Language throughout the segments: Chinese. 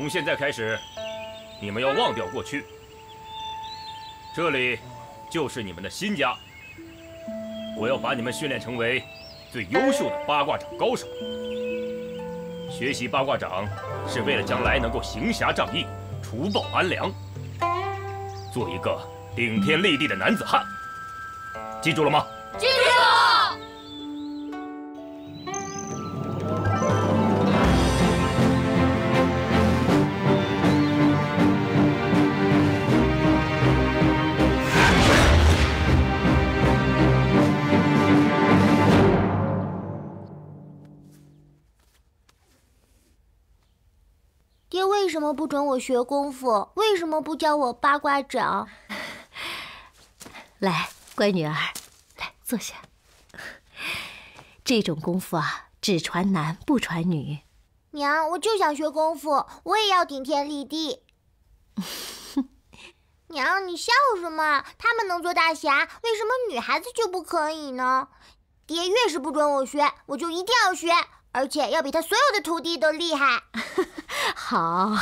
从现在开始，你们要忘掉过去，这里就是你们的新家。我要把你们训练成为最优秀的八卦掌高手。学习八卦掌是为了将来能够行侠仗义、除暴安良，做一个顶天立地的男子汉。记住了吗？我学功夫？为什么不教我八卦掌？来，乖女儿，来坐下。这种功夫啊，只传男不传女。娘，我就想学功夫，我也要顶天立地。娘，你笑什么？他们能做大侠，为什么女孩子就不可以呢？爹越是不准我学，我就一定要学，而且要比他所有的徒弟都厉害。好，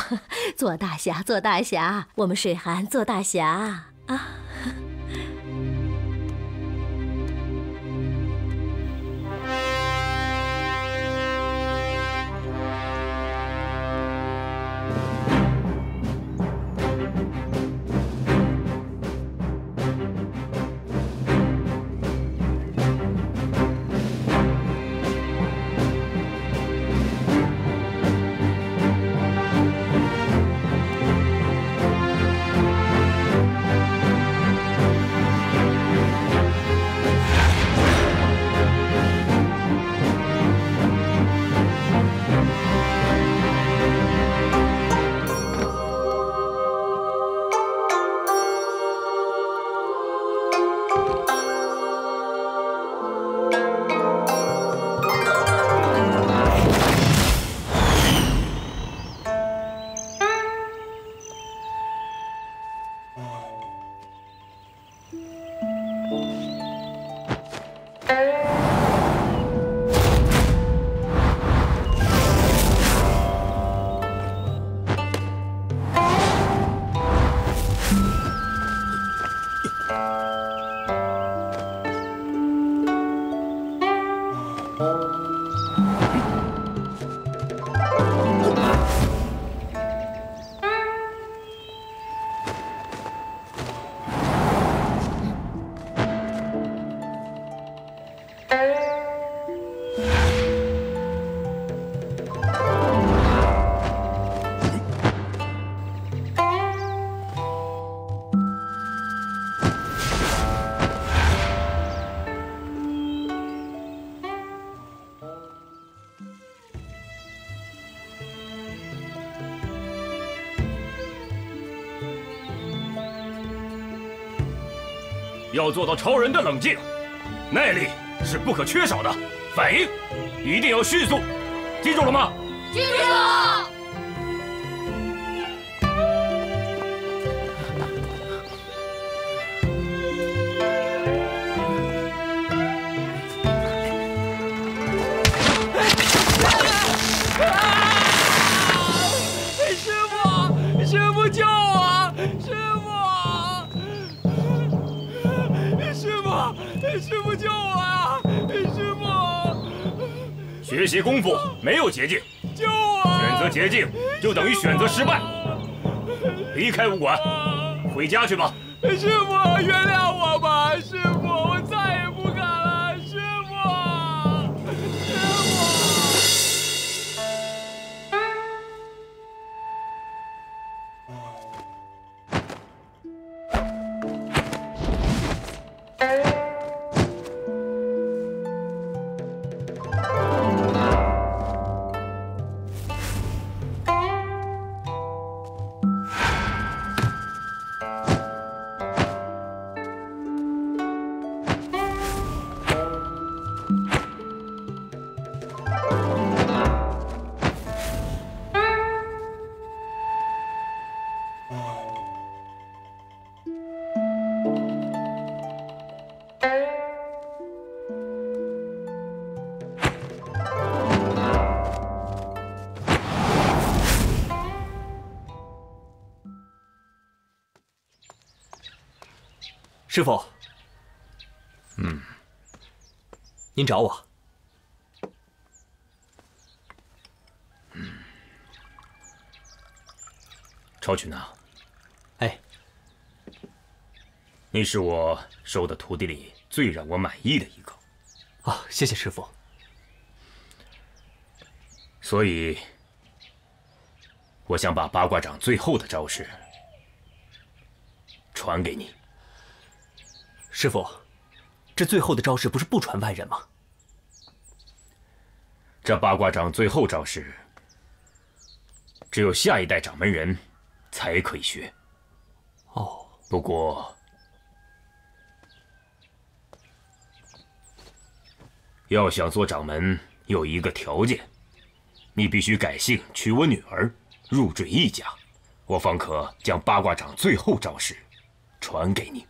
做大侠，做大侠，我们水寒做大侠啊！要做到超人的冷静，耐力是不可缺少的，反应一定要迅速，记住了吗？师傅救我啊！师傅，学习功夫没有捷径，救我！选择捷径就等于选择失败。离开武馆，回家去吧。师傅，原谅我吧，师傅，嗯，您找我？嗯超群呐，哎，你是我收的徒弟里最让我满意的一个。啊，谢谢师傅。所以，我想把八卦掌最后的招式传给你。师傅，这最后的招式不是不传外人吗？这八卦掌最后招式，只有下一代掌门人才可以学。哦，不过要想做掌门，有一个条件，你必须改姓，娶我女儿，入赘一家，我方可将八卦掌最后招式传给你。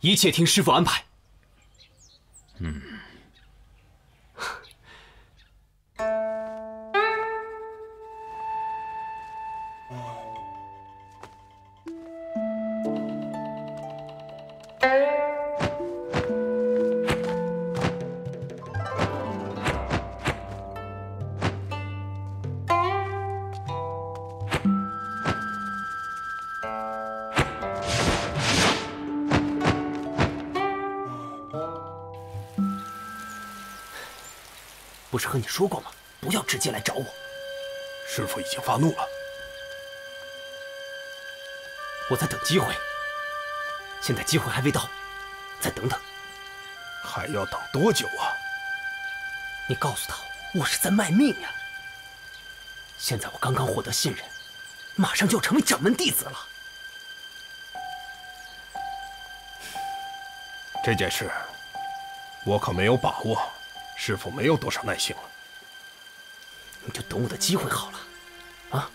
一切听师傅安排。嗯。不是和你说过吗？不要直接来找我。师傅已经发怒了，我在等机会。现在机会还未到，再等等。还要等多久啊？你告诉他，我是在卖命呀。现在我刚刚获得信任，马上就要成为掌门弟子了。这件事，我可没有把握。师傅没有多少耐性了，你就等我的机会好了，啊！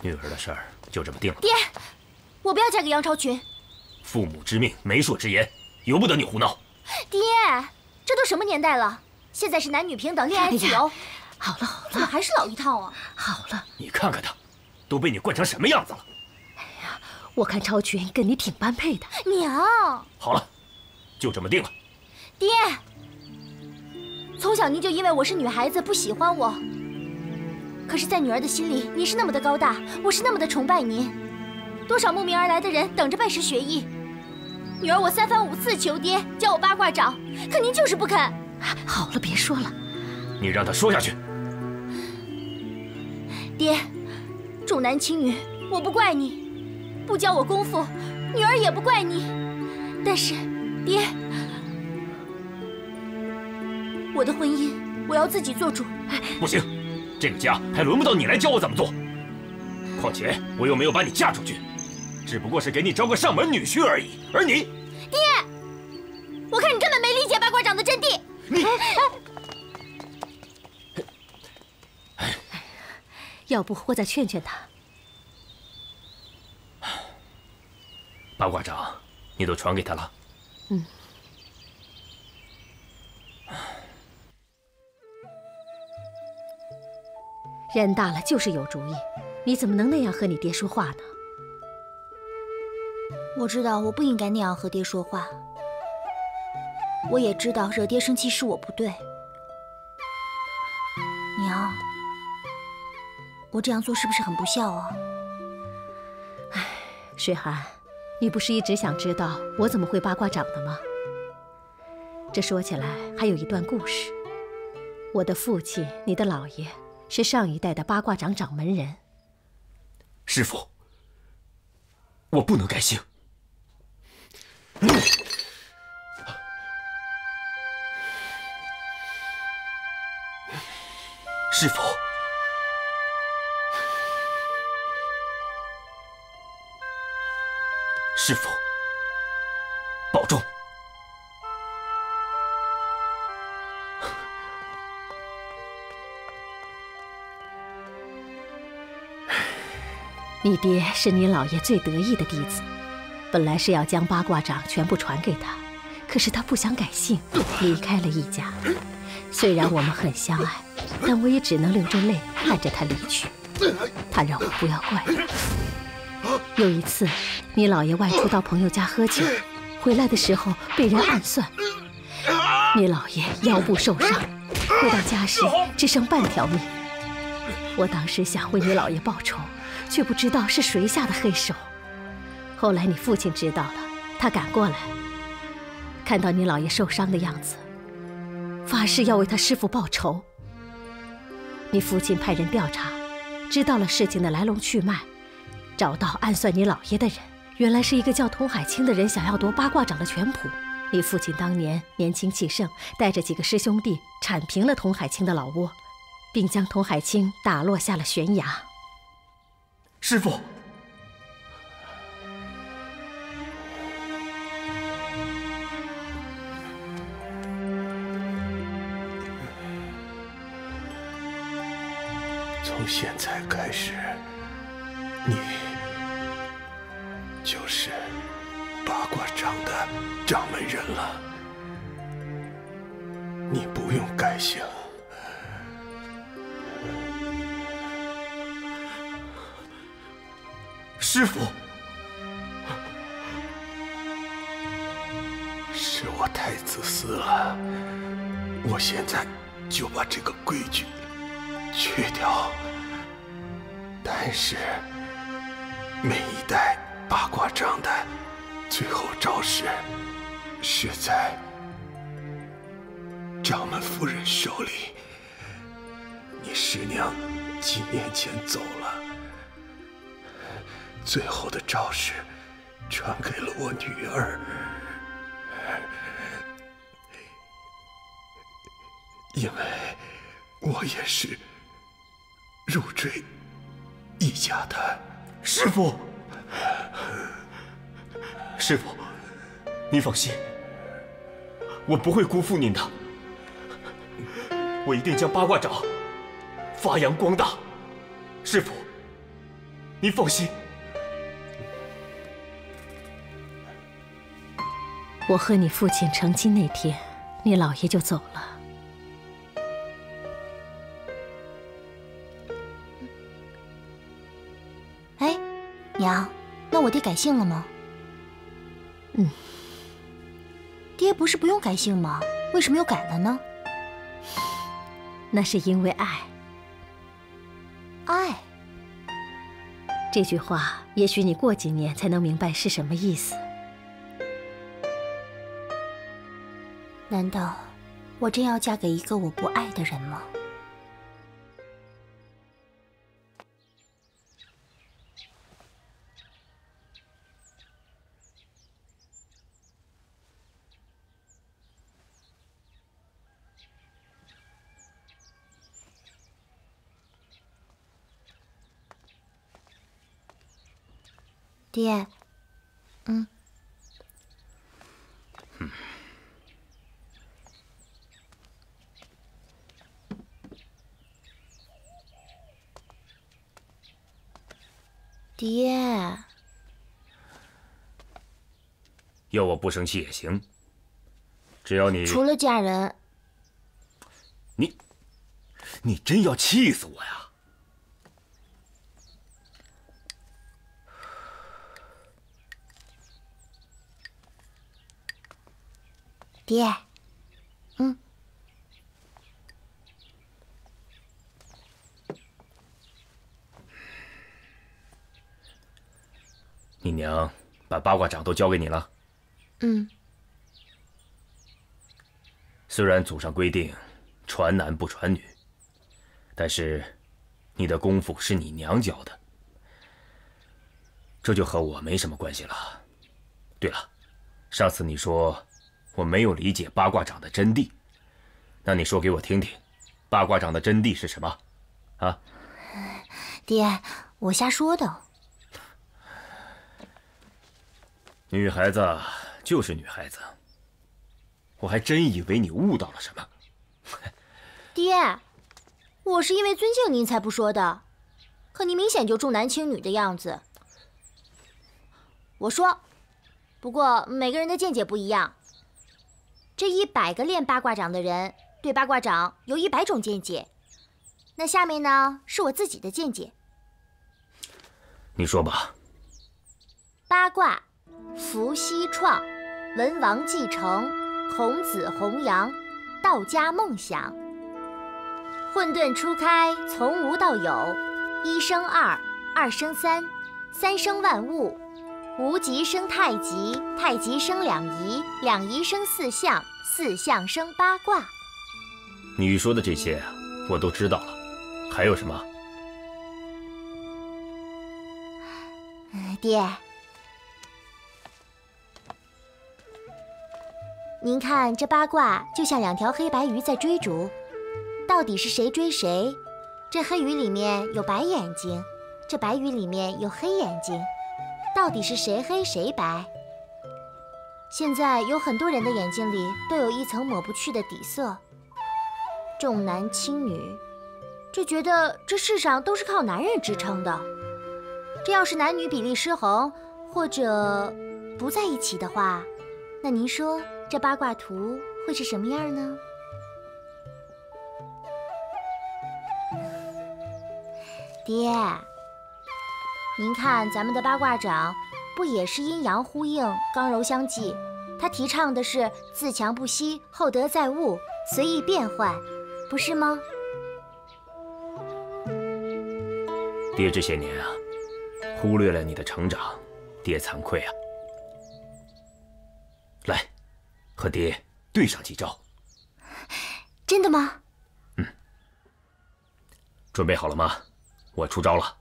女儿的事儿就这么定了。爹，我不要嫁给杨超群。父母之命，媒妁之言，由不得你胡闹。爹，这都什么年代了？现在是男女平等，恋爱自由。好了好了，怎么还是老一套啊？好了，你看看他，都被你惯成什么样子了。我看超群跟你挺般配的，娘。好了，就这么定了。爹，从小您就因为我是女孩子不喜欢我，可是，在女儿的心里，您是那么的高大，我是那么的崇拜您。多少慕名而来的人等着拜师学艺，女儿我三番五次求爹教我八卦掌，可您就是不肯。好了，别说了，你让他说下去。爹，重男轻女，我不怪你。不教我功夫，女儿也不怪你。但是，爹，我的婚姻我要自己做主。不行，这个家还轮不到你来教我怎么做。况且我又没有把你嫁出去，只不过是给你招个上门女婿而已。而你，爹，我看你根本没理解八卦掌的真谛。你，要不我再劝劝他。八卦掌，你都传给他了。嗯。人大了就是有主意，你怎么能那样和你爹说话呢？我知道我不应该那样和爹说话，我也知道惹爹生气是我不对。娘，我这样做是不是很不孝啊？哎，水寒。你不是一直想知道我怎么会八卦掌的吗？这说起来还有一段故事。我的父亲，你的姥爷，是上一代的八卦掌掌门人。师傅，我不能改姓。师傅。师傅，保重。你爹是你姥爷最得意的弟子，本来是要将八卦掌全部传给他，可是他不想改姓，离开了易家。虽然我们很相爱，但我也只能流着泪看着他离去。他让我不要怪他。有一次，你姥爷外出到朋友家喝酒，回来的时候被人暗算，你姥爷腰部受伤，回到家时只剩半条命。我当时想为你姥爷报仇，却不知道是谁下的黑手。后来你父亲知道了，他赶过来，看到你姥爷受伤的样子，发誓要为他师父报仇。你父亲派人调查，知道了事情的来龙去脉，找到暗算你姥爷的人，原来是一个叫童海清的人，想要夺八卦掌的拳谱。你父亲当年年轻气盛，带着几个师兄弟铲平了童海清的老窝。并将童海清打落下了悬崖。师傅，从现在开始，八卦掌的掌门人了。你不用改姓。师傅，是我太自私了。我现在就把这个规矩去掉。但是，每一代八卦掌的最后招式，是在掌门夫人手里。你师娘几年前走了。最后的招式传给了我女儿，因为我也是入赘一家的师傅。师傅，您放心，我不会辜负您的，我一定将八卦掌发扬光大。师傅，您放心。我和你父亲成亲那天，你姥爷就走了。哎，娘，那我爹改姓了吗？嗯。爹不是不用改姓吗？为什么又改了呢？那是因为爱。爱。这句话，也许你过几年才能明白是什么意思。难道我真要嫁给一个我不爱的人吗？爹，嗯。爹，要我不生气也行，只要你除了嫁人，你，你真要气死我呀！爹，嗯。你娘把八卦掌都交给你了。嗯。虽然祖上规定传男不传女，但是你的功夫是你娘教的，这就和我没什么关系了。对了，上次你说我没有理解八卦掌的真谛，那你说给我听听，八卦掌的真谛是什么？啊？爹，我瞎说的。女孩子就是女孩子，我还真以为你悟到了什么。爹，我是因为尊敬您才不说的，可您明显就重男轻女的样子。我说，不过每个人的见解不一样。这一百个练八卦掌的人对八卦掌有一百种见解。那下面呢，是我自己的见解。你说吧。八卦，伏羲创，文王继承，孔子弘扬，道家梦想。混沌初开，从无到有，一生二，二生三，三生万物。无极生太极，太极生两仪，两仪生四象，四象生八卦。你说的这些，我都知道了。还有什么？爹，您看这八卦就像两条黑白鱼在追逐，到底是谁追谁？这黑鱼里面有白眼睛，这白鱼里面有黑眼睛。到底是谁黑谁白？现在有很多人的眼睛里都有一层抹不去的底色，重男轻女，就觉得这世上都是靠男人支撑的。这要是男女比例失衡，或者不在一起的话，那您说这八卦图会是什么样呢？爹。您看，咱们的八卦掌不也是阴阳呼应、刚柔相济？它提倡的是自强不息、厚德载物、随意变换，不是吗？爹这些年啊，忽略了你的成长，爹惭愧啊。来，和爹对上几招。真的吗？嗯。准备好了吗？我出招了。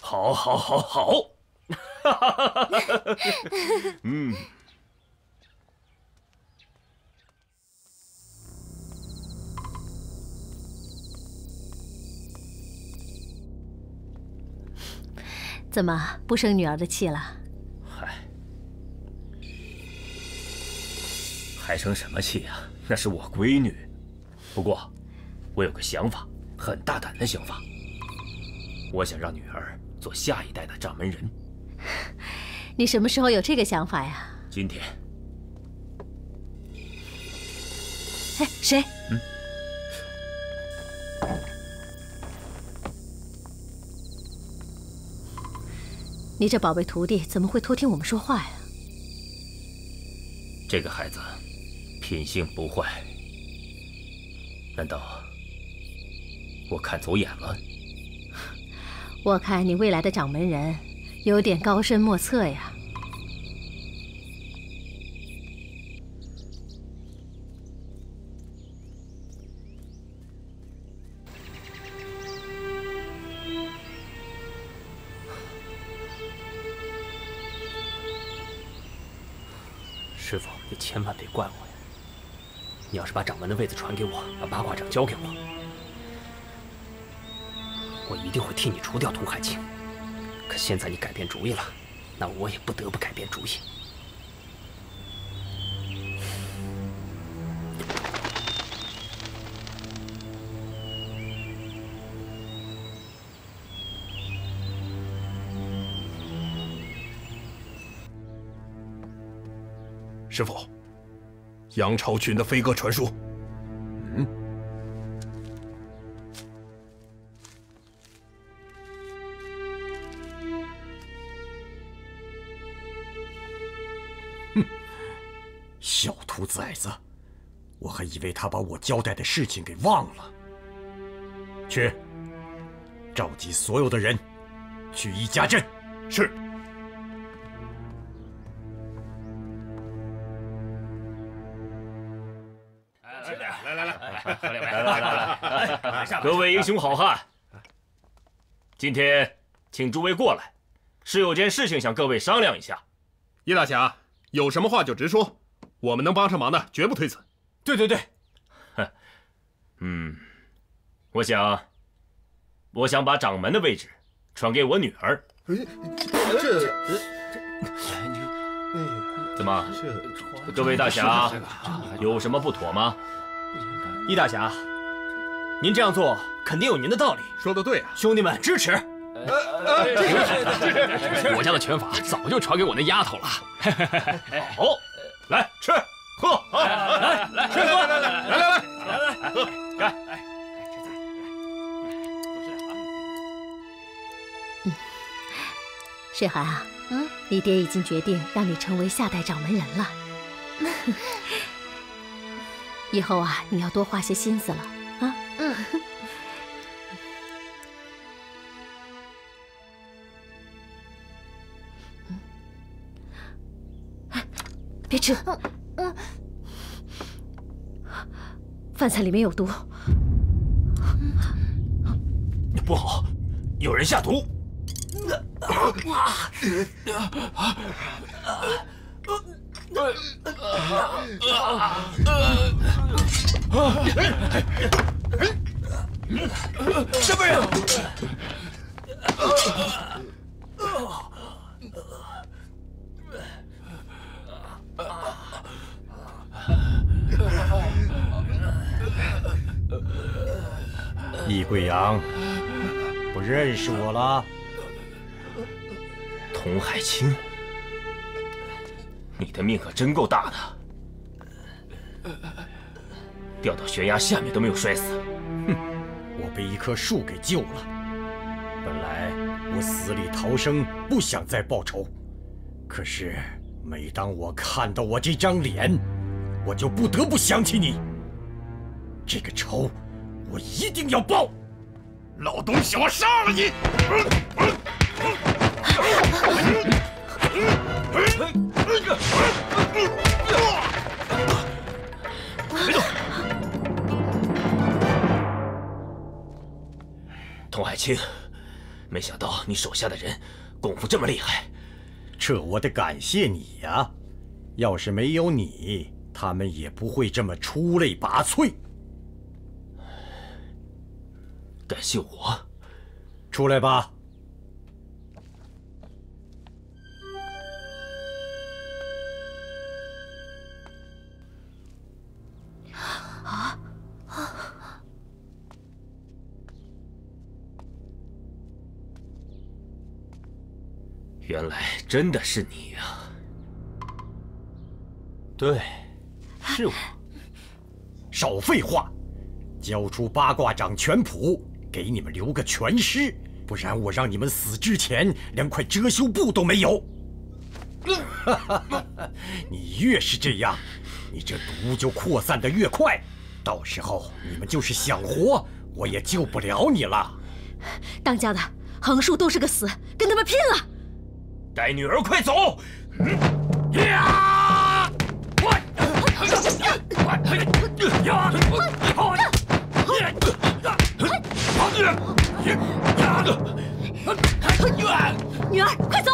好，好，好，好！嗯，怎么不生女儿的气了？嗨，还生什么气呀？那是我闺女。不过，我有个想法，很大胆的想法。我想让女儿。做下一代的掌门人，你什么时候有这个想法呀？今天。哎，谁？嗯。你这宝贝徒弟怎么会偷听我们说话呀？这个孩子品性不坏，难道我看走眼了？我看你未来的掌门人有点高深莫测呀，千万别怪我呀！你要是把掌门的位子传给我，把八卦掌交给我。我一定会替你除掉涂海清，可现在你改变主意了，那我也不得不改变主意。师傅，杨超群的飞鸽传书嗯小。兔崽子，我还以为他把我交代的事情给忘了。去，召集所有的人，去一家镇。是。来来来来来来，各位英雄好汉，今天请诸位过来，是有件事情向各位商量一下。叶大侠，有什么话就直说。我们能帮上忙的，绝不推辞。对对对，嗯，我想，我想把掌门的位置传给我女儿。这这怎么，各位大侠有什么不妥吗？易大侠，您这样做肯定有您的道理。说的对啊，兄弟们支持。我家的拳法早就传给我那丫头了。好，来吃喝，来来吃喝，来来来来来来喝，干！水寒啊，嗯，你爹已经决定让你成为下代掌门人了。以后啊，你要多花些心思了啊。嗯。别吃，嗯，饭菜里面有毒，不好，有人下毒。什么人？易贵阳，不认识我了？童海清，你的命可真够大的，掉到悬崖下面都没有摔死。哼，我被一棵树给救了。本来我死里逃生，不想再报仇，可是每当我看到我这张脸，我就不得不想起你。这个仇，我一定要报！老东西，我杀了你！别动！童海清，没想到你手下的人功夫这么厉害，这我得感谢你呀！要是没有你，他们也不会这么出类拔萃。感谢我，出来吧。原来真的是你呀！对，是我。少废话，交出八卦掌全谱，给你们留个全尸，不然我让你们死之前连块遮羞布都没有。你越是这样，你这毒就扩散的越快，到时候你们就是想活，我也救不了你了。当家的横竖都是个死，跟他们拼了！带女儿快走！呀！女儿，快走！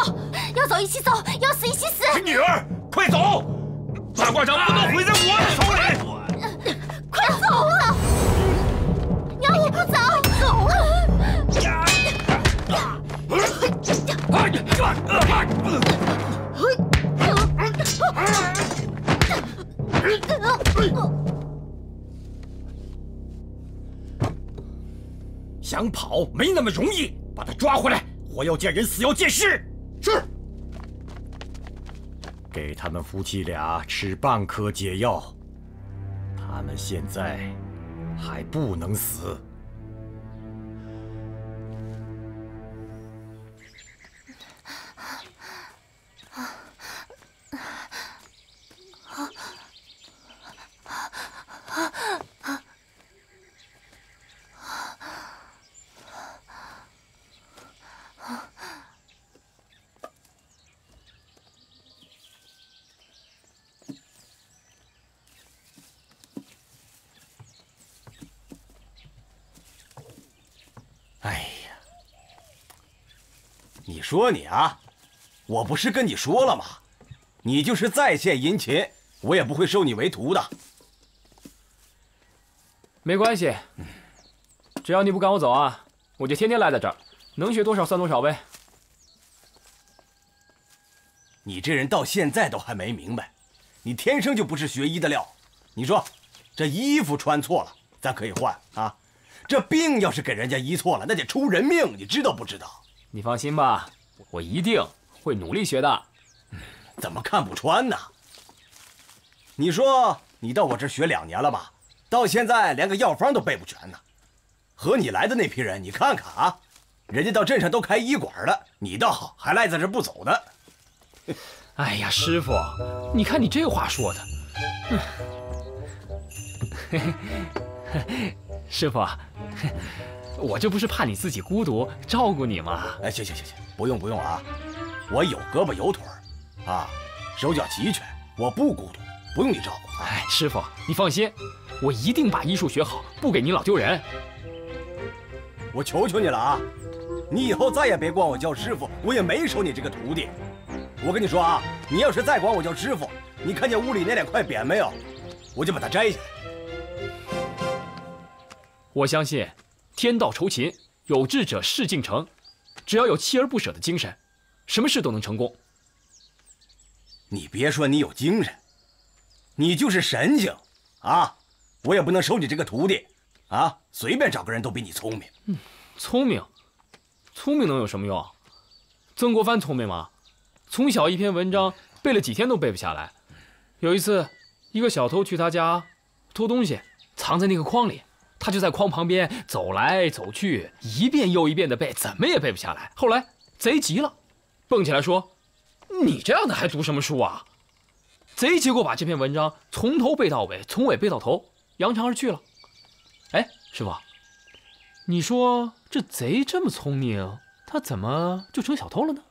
要走一起走，要死一起死！女儿，快走！八卦掌不能毁在我的手里！想跑没那么容易，把他抓回来！活要见人，死要见尸。是。给他们夫妻俩吃半颗解药，他们现在还不能死。你说你啊，我不是跟你说了吗？你就是再献殷勤，我也不会收你为徒的。没关系，只要你不赶我走啊，我就天天赖在这儿。能学多少算多少呗。你这人到现在都还没明白，你天生就不是学医的料。你说，这衣服穿错了，咱可以换啊。这病要是给人家医错了，那得出人命，你知道不知道？你放心吧，我一定会努力学的。怎么看不穿呢？你说你到我这学两年了吧，到现在连个药方都背不全呢。和你来的那批人，你看看啊，人家到镇上都开医馆了，你倒好，还赖在这不走呢。哎呀，师傅，你看你这话说的，师傅，我这不是怕你自己孤独，照顾你吗？哎，行行行行，不用不用啊，我有胳膊有腿儿，啊，手脚齐全，我不孤独，不用你照顾。哎，师傅，你放心，我一定把医术学好，不给您老丢人。我求求你了啊，你以后再也别管我叫师傅，我也没收你这个徒弟。我跟你说啊，你要是再管我叫师傅，你看见屋里那两块匾没有？我就把它摘下来。我相信，天道酬勤，有志者事竟成。只要有锲而不舍的精神，什么事都能成功。你别说你有精神，你就是神经，啊，我也不能收你这个徒弟，啊，随便找个人都比你聪明。嗯，聪明，聪明能有什么用？曾国藩聪明吗？从小一篇文章背了几天都背不下来。有一次，一个小偷去他家偷东西，藏在那个筐里，他就在筐旁边走来走去，一遍又一遍的背，怎么也背不下来。后来贼急了，蹦起来说：“你这样的还读什么书啊？”贼结果把这篇文章从头背到尾，从尾背到头，扬长而去了。哎，师傅，你说这贼这么聪明，他怎么就成小偷了呢？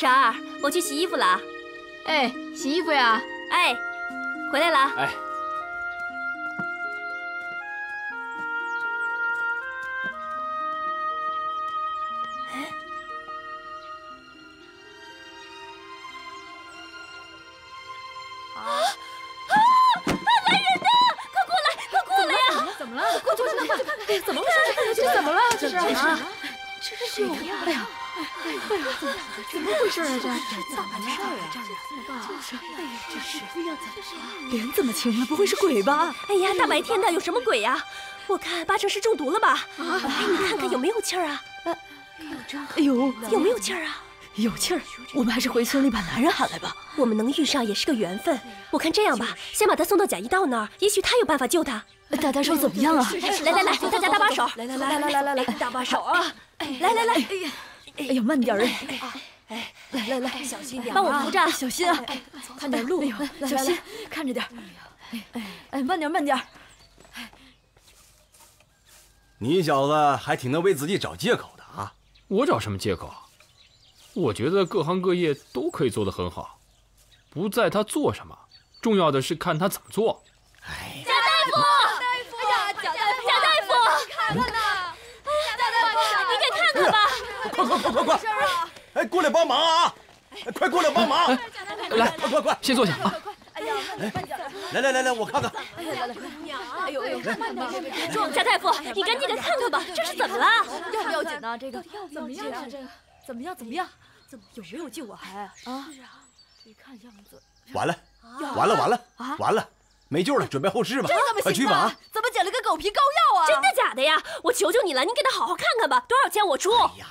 婶儿，我去洗衣服了。哎，洗衣服呀？哎，回来了。哎，脸怎么青了？不会是鬼吧？哎呀，大白天的有什么鬼呀？我看八成是中毒了吧？啊！哎，你看看有没有气儿啊？哎呦，有没有气儿啊？有气儿。我们还是回村里把男人喊来吧。我们能遇上也是个缘分。我看这样吧，先把他送到贾一道那儿，也许他有办法救他。大大手怎么样啊？来来来，大家搭把手。来来来来来来来，搭把手啊！来来来。哎呀，哎呀，慢点儿哎，来来来，小心点，帮我扶着，小心啊！看点路，小心，看着点。哎哎哎，慢点慢点。你小子还挺能为自己找借口的啊！我找什么借口？我觉得各行各业都可以做得很好，不在他做什么，重要的是看他怎么做。哎，贾大夫，大夫，哎呀，贾大夫，贾大夫，看看呐！贾大夫，你给看看吧！快快快快快！哎，过来帮忙啊！哎快过来帮忙！来，快快快，先坐下啊！哎呀，慢点！来来来来，我看看。哎呀，来来，娘啊！哎呦哎呦，慢点！贾大夫，你赶紧给看看吧，这是怎么了？要不要紧呢？这个怎么样啊？这个怎么样？怎么样？怎么有没有救啊？还啊？是啊，你看样子。完了，完了，完了，完了，没救了，准备后事吧。这怎么快去吧啊！怎么捡了个狗皮膏药啊？真的假的呀？我求求你了，你给他好好看看吧，多少钱我出。哎呀，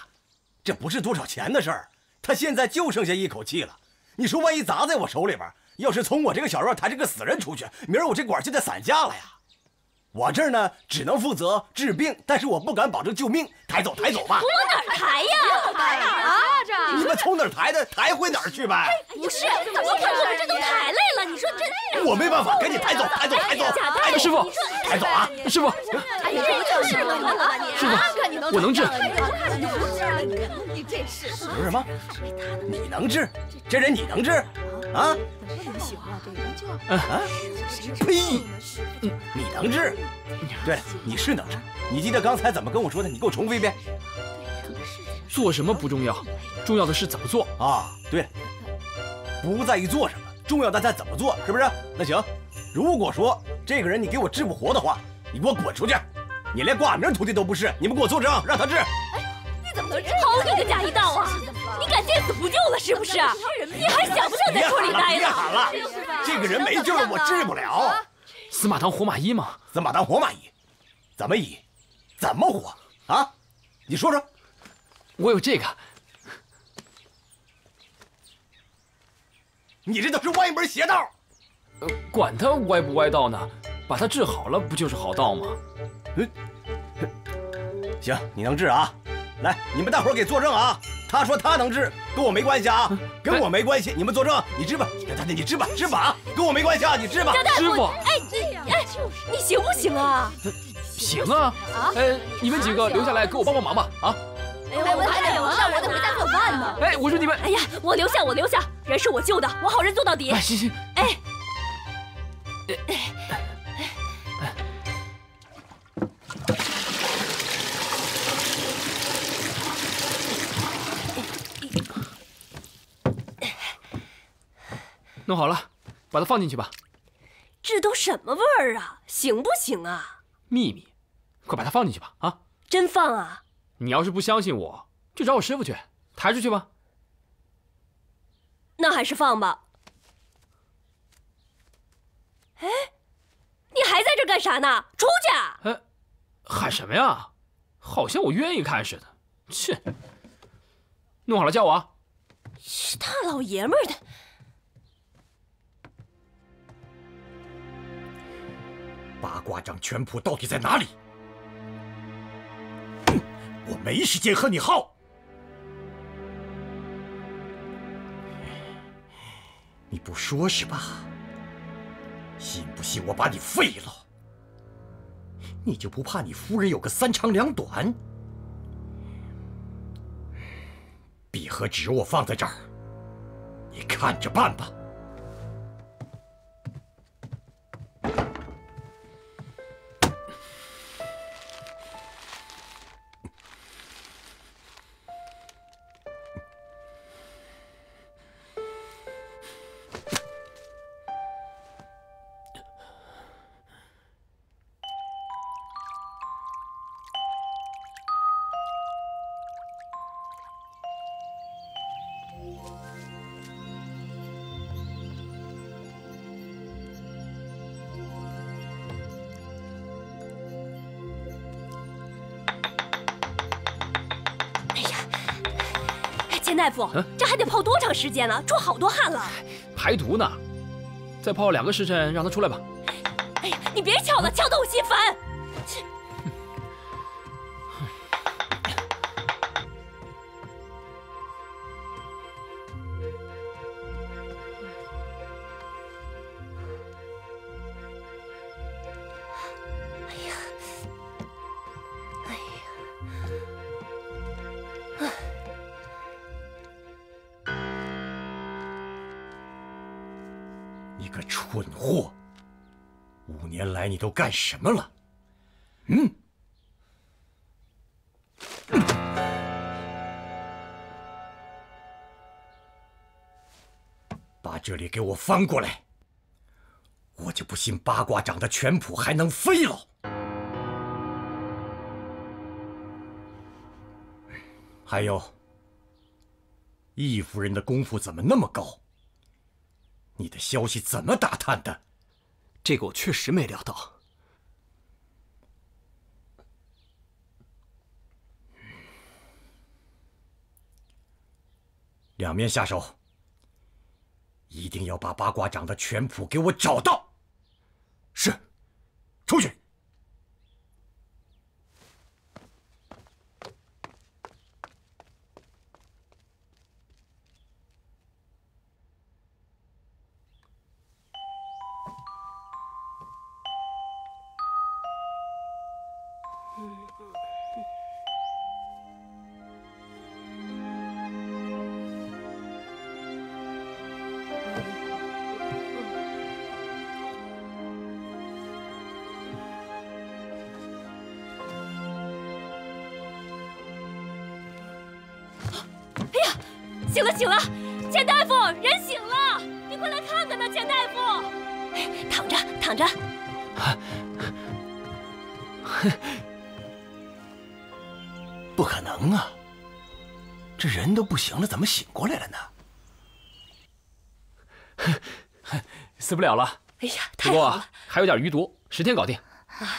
这不是多少钱的事儿，他现在就剩下一口气了。你说万一砸在我手里边，要是从我这个小院抬这个死人出去，明儿我这馆就得散架了呀。我这儿呢，只能负责治病，但是我不敢保证救命。抬走，抬走吧。我往哪儿抬呀？抬哪儿啊？这你们从哪儿抬的，抬回哪儿去呗。不是，怎么可能？我们这都抬累了，你说这……我没办法，赶紧抬走，抬走，抬走，抬走！师傅，抬走啊！师傅，哎呀，这就是了你！师傅，我能治。你这是什么什么？你能治？这人你能治？啊？啊？呸！你能治？对，你是能治。你记得刚才怎么跟我说的？你给我重复一遍。做什么不重要，重要的是怎么做啊！对，不在意做什么，重要的在怎么做，是不是？那行，如果说这个人你给我治不活的话，你给我滚出去！你连挂名徒弟都不是，你们给我作证，让他治。你怎么能好你个假一道啊！你敢见死不救了是不是？你还想不想在村里待了？别喊了，这个人没救了，我治不了。死马当活马医嘛，死马当活马医，怎么医？怎么活？啊？你说说。我有这个，你这都是歪门邪道。管他歪不歪道呢，把他治好了不就是好道吗？嗯，行，你能治啊？来，你们大伙给作证啊！他说他能治，跟我没关系啊，跟我没关系。你们作证，你治吧，你你治吧，治吧，跟我没关系啊，你治吧。师傅，哎，你哎，你行不行啊？行啊，哎，你们几个留下来给我帮帮忙吧，啊！哎，我还得留下，我得回家做饭呢。哎，我说你们，哎呀，我留下，我留下，人是我救的，我好人做到底。哎，行行。哎，弄好了，把它放进去吧。这都什么味儿啊？行不行啊？秘密，快把它放进去吧。啊，真放啊？你要是不相信我，就找我师傅去，抬出去吧。那还是放吧。哎，你还在这干啥呢？出去！哎，喊什么呀？好像我愿意看似的。切，弄好了叫我啊。是大老爷们的。八卦掌拳谱到底在哪里？我没时间和你耗，你不说是吧？信不信我把你废了？你就不怕你夫人有个三长两短？笔和纸我放在这儿，你看着办吧。时间了？出好多汗了。排毒呢，再泡两个时辰，让他出来吧。哎呀，你别敲了，敲得我心烦。你都干什么了？嗯，把这里给我翻过来，我就不信八卦掌的拳谱还能飞了。还有，易夫人的功夫怎么那么高？你的消息怎么打探的？这个我确实没料到。两面下手，一定要把八卦掌的拳谱给我找到。是，出去。死不了了。哎呀，不过还有点余毒，十天搞定。啊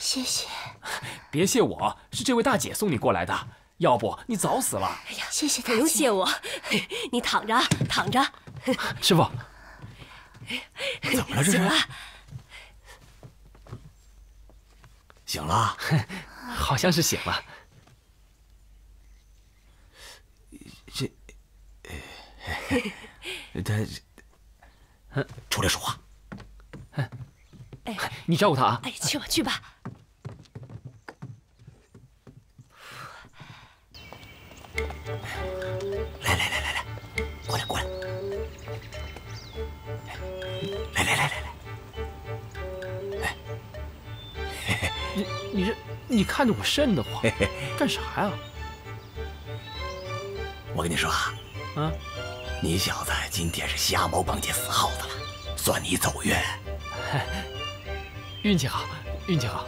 谢谢。别谢我，是这位大姐送你过来的，要不你早死了。哎呀，谢谢不用谢我，你躺着，躺着。师傅，怎么了？这是？醒了。醒了，好像是醒了。这，他，出来说话。哎，你照顾他啊。哎，去吧，去吧。来来来来来，过来过来。来来来来来。你你这你看着我瘆得慌，干啥呀？我跟你说啊，啊，你小子今天是瞎猫碰见死耗子了，算你走运。运气好，运气好。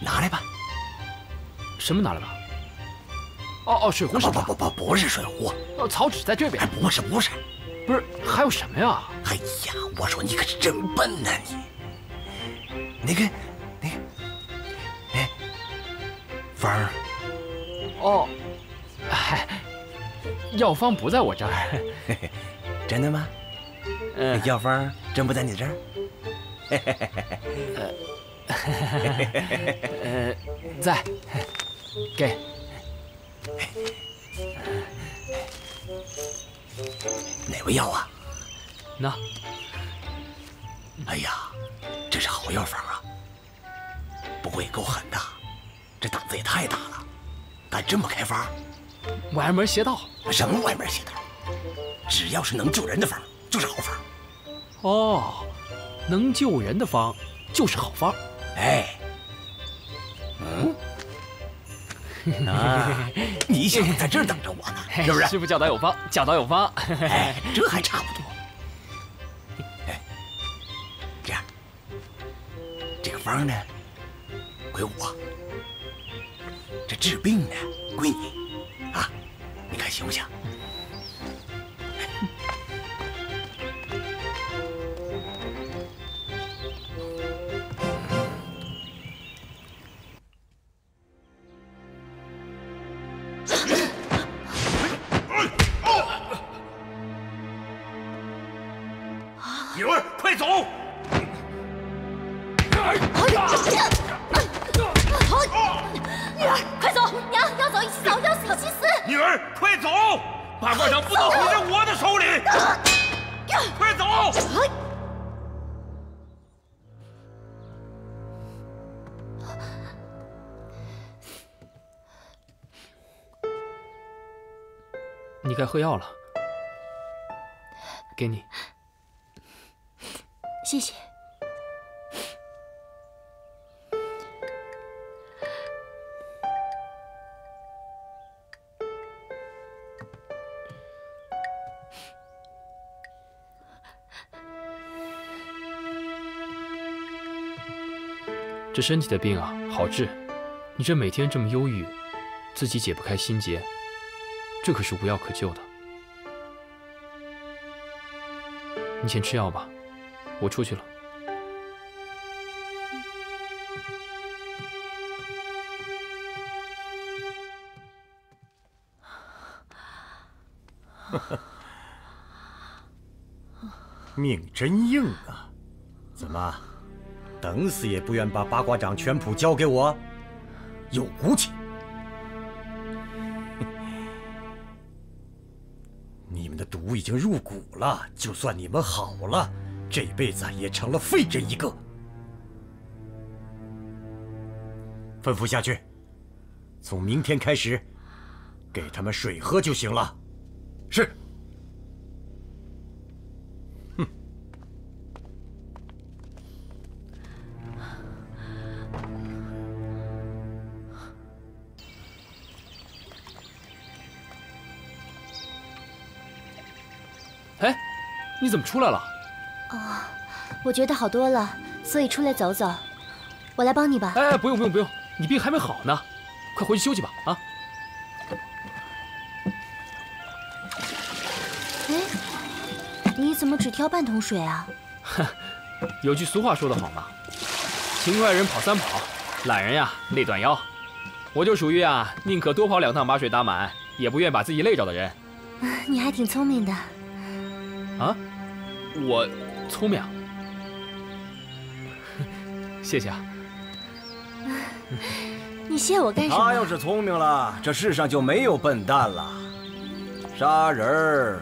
拿来吧。什么拿来吧？哦哦，水壶是吧？不不不，不是水壶。哦，草纸在这边。不是不是，不是，还有什么呀？哎呀，我说你可是真笨呐你！那个，那个，方儿。哦，嗨，药方不在我这儿。真的吗？嗯，药方真不在你这儿？呃，在，给。哪味药啊？那。哎呀，这是好药方啊！不过也够狠的，这胆子也太大了，敢这么开方？歪门邪道？什么歪门邪道？只要是能救人的方，就是好方。哦，能救人的方就是好方。哎，嗯，啊，你小子在这儿等着我呢，是不是？师傅教导有方，教导有方。哎，这还差不多。哎，这样，这个方呢，归我；这治病呢，归你。啊，你看行不行？喝药了，给你。谢谢。这身体的病啊，好治。你这每天这么忧郁，自己解不开心结，这可是无药可救的。你先吃药吧，我出去了。命真硬啊！怎么，等死也不愿把八卦掌全谱交给我？有骨气！经入骨了，就算你们好了，这辈子也成了废人一个。吩咐下去，从明天开始，给他们水喝就行了。是。你怎么出来了？哦，我觉得好多了，所以出来走走。我来帮你吧。哎，不用不用不用，你病还没好呢，快回去休息吧啊！哎，你怎么只挑半桶水啊？哼，有句俗话说得好嘛，勤快人跑三跑，懒人呀累断腰。我就属于啊，宁可多跑两趟把水打满，也不愿把自己累着的人。你还挺聪明的。啊，我聪明，谢谢啊。你谢我干什么？他要是聪明了，这世上就没有笨蛋了。杀人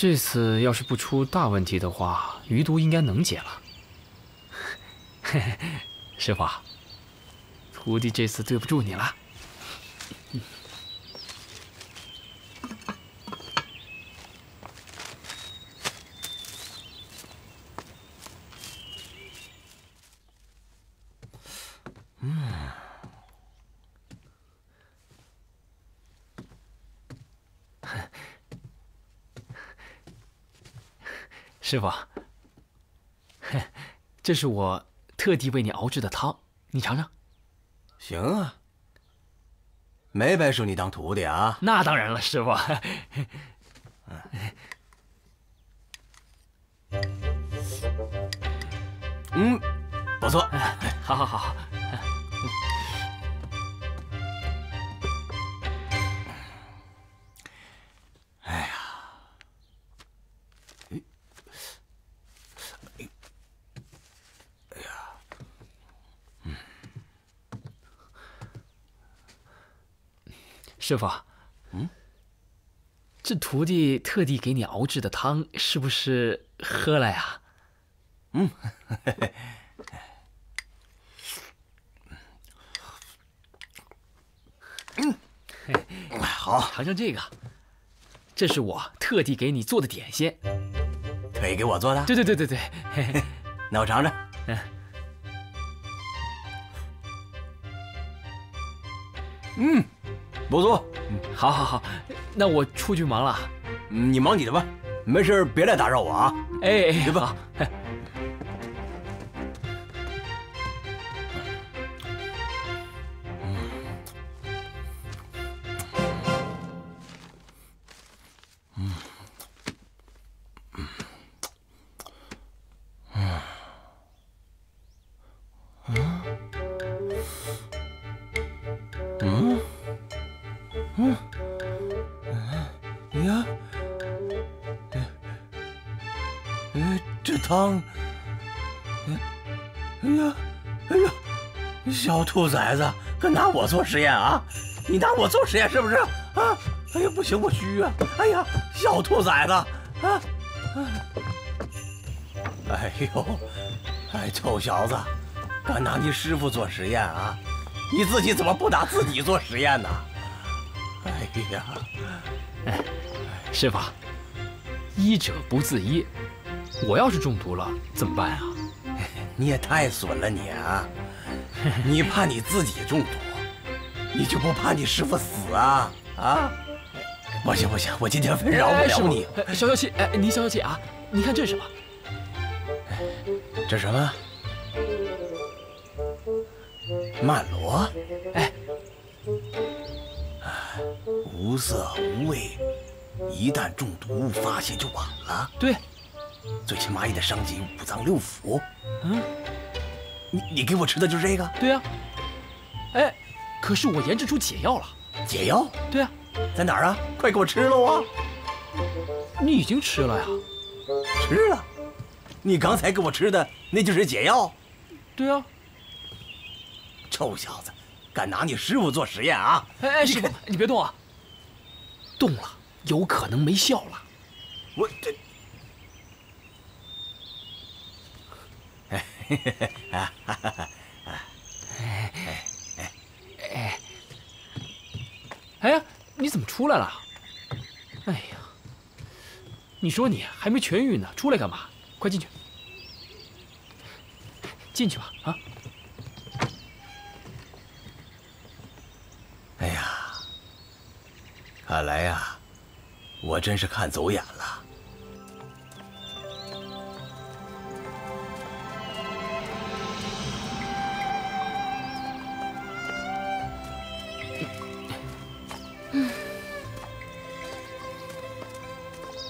这次要是不出大问题的话，余毒应该能解了。师傅，徒弟这次对不住你了。师傅，这是我特地为你熬制的汤，你尝尝。行啊，没白收你当徒弟啊。那当然了，师傅。嗯，不错。好 好好。师傅，嗯，这徒弟特地给你熬制的汤，是不是喝了呀？嗯，嗯，好，尝尝这个，这是我特地给你做的点心。特意给我做的？对对对对对。那我尝尝。嗯。不错，好，好，好，那我出去忙了，你忙你的吧，没事别来打扰我啊。哎，别吧。汤，哎呀，哎呀，小兔崽子，敢拿我做实验啊？你拿我做实验是不是？啊，哎呀，不行，我虚啊！哎呀，小兔崽子，啊，哎呦，哎，臭小子，敢拿你师傅做实验啊？你自己怎么不拿自己做实验呢？哎呀，哎，师傅，医者不自医，我要是中毒了怎么办啊？你也太损了你啊！你怕你自己中毒，你就不怕你师傅死啊？啊！不行不行，我今天非饶不了你。消消气，哎，您消消气啊！你看这是什么？这什么？曼罗？哎，无色无味，一旦中毒，发现就晚了。对，最起码也得伤及五脏六腑。嗯，你你给我吃的就是这个？对呀。哎，可是我研制出解药了。解药？对啊。在哪儿啊？快给我吃了啊！你已经吃了呀？吃了？你刚才给我吃的那就是解药？对啊。臭小子，敢拿你师傅做实验啊？哎哎，师傅，你别动啊！动了，有可能没效了。我这……哎嘿嘿嘿哎哎哎哎！哎呀！你怎么出来了？哎呀，你说你还没痊愈呢，出来干嘛？快进去，进去吧！啊！哎呀，看来呀，我真是看走眼了。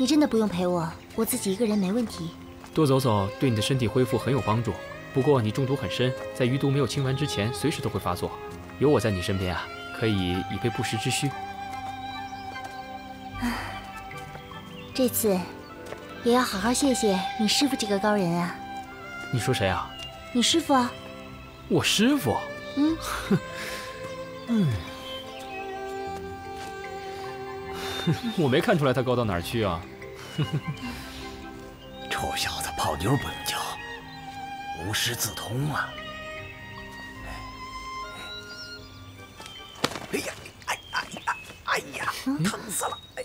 你真的不用陪我，我自己一个人没问题。多走走对你的身体恢复很有帮助。不过你中毒很深，在余毒没有清完之前，随时都会发作。有我在你身边啊，可以以备不时之需。这次也要好好谢谢你师傅这个高人啊。你说谁啊？你师傅啊。我师傅？嗯。嗯。我没看出来他高到哪儿去啊！臭小子，泡妞不用教，无师自通啊！哎呀，哎哎呀，哎呀，疼死了！哎，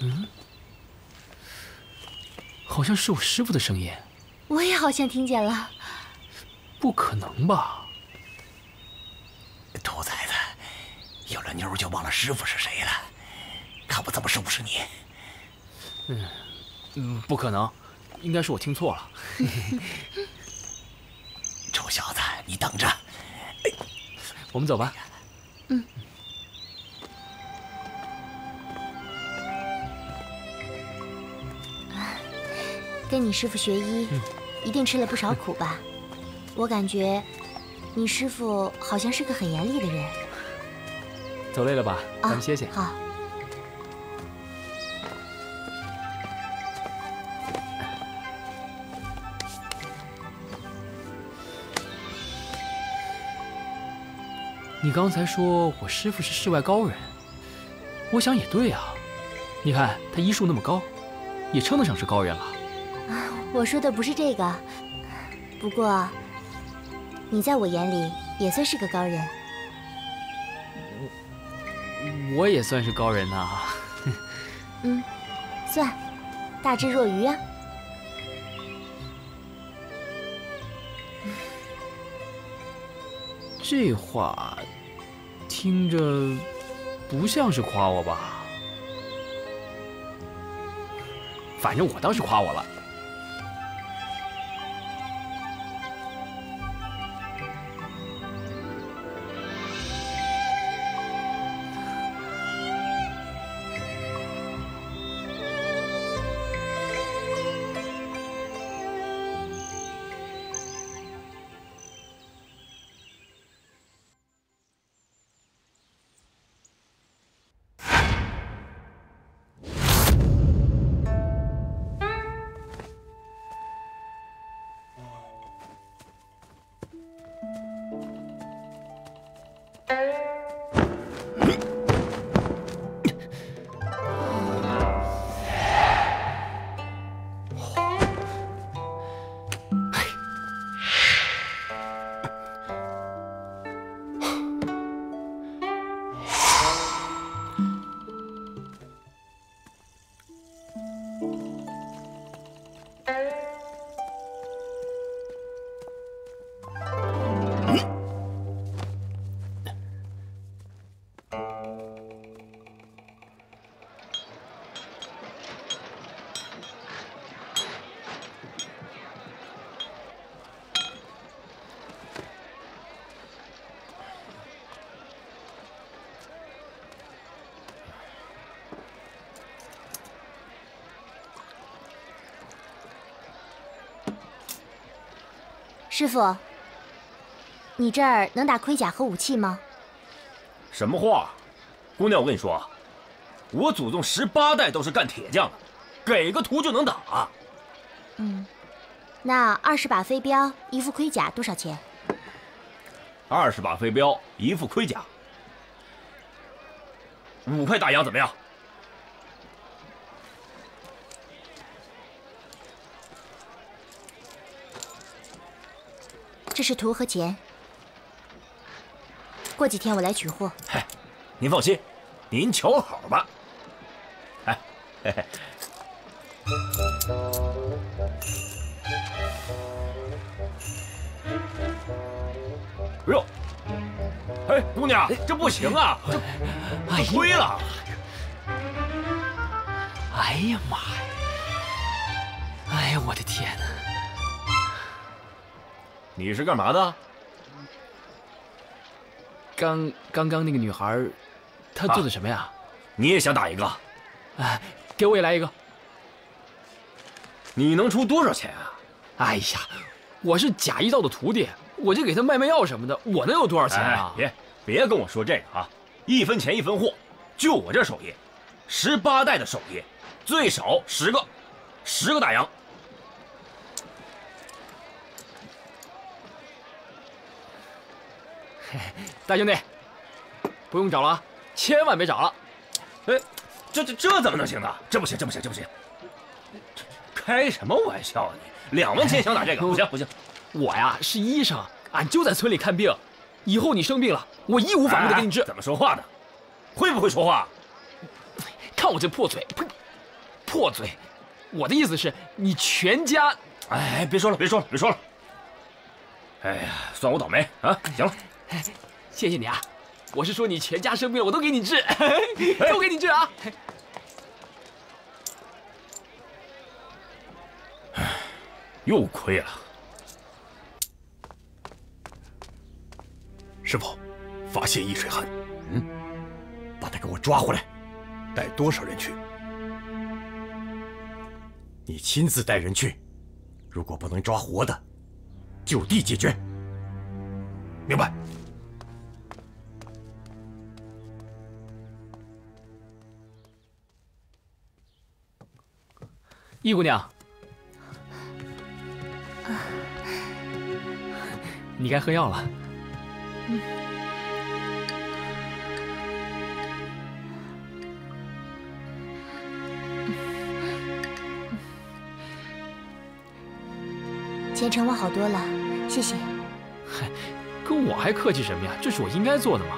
嗯，好像是我师傅的声音。我也好像听见了。不可能吧？兔崽子，有了妞就忘了师傅是谁了。看我怎么收拾你！嗯嗯，不可能，应该是我听错了。臭小子，你等着！我们走吧。嗯。跟你师傅学医，一定吃了不少苦吧？我感觉，你师傅好像是个很严厉的人。走累了吧？咱们歇歇。好。你刚才说我师傅是世外高人，我想也对啊。你看他医术那么高，也称得上是高人了。我说的不是这个，不过你在我眼里也算是个高人。我我也算是高人呐。嗯，算，大智若愚啊。这话听着不像是夸我吧？反正我倒是夸我了。师傅，你这儿能打盔甲和武器吗？什么话，姑娘，我跟你说，我祖宗十八代都是干铁匠的，给个图就能打。嗯，那二十把飞镖，一副盔甲多少钱？二十把飞镖，一副盔甲，五块大洋怎么样？这是图和钱，过几天我来取货。嗨，您放心，您瞧好吧。哎，嘿嘿。哎呦，哎，姑娘，这不行啊，这亏了。哎呀妈呀！哎呀，我的天哪！你是干嘛的？刚刚刚那个女孩，她做的什么呀？你也想打一个？哎，给我也来一个。你能出多少钱啊？哎呀，我是贾一道的徒弟，我就给他卖卖药什么的，我能有多少钱啊？别别跟我说这个啊！一分钱一分货，就我这手艺，十八代的手艺，最少十个，十个大洋。大兄弟，不用找了，千万别找了。哎，这这这怎么能行呢？这不行，这不行，这不行！开什么玩笑啊你？两文钱想打这个？不行不行！我呀是医生，俺就在村里看病。以后你生病了，我义无反顾的给你治。怎么说话呢？会不会说话？看我这破嘴，呸！破嘴！我的意思是，你全家……哎，别说了，别说了，别说了！哎呀，算我倒霉啊！行了。谢谢你啊！我是说你全家生病了，我都给你治，都给你治啊！又亏了。师傅，发现易水寒。嗯，把他给我抓回来。带多少人去？你亲自带人去。如果不能抓活的，就地解决。明白。易姑娘，你该喝药了。嗯。前程我好多了，谢谢。嗨，跟我还客气什么呀？这是我应该做的嘛。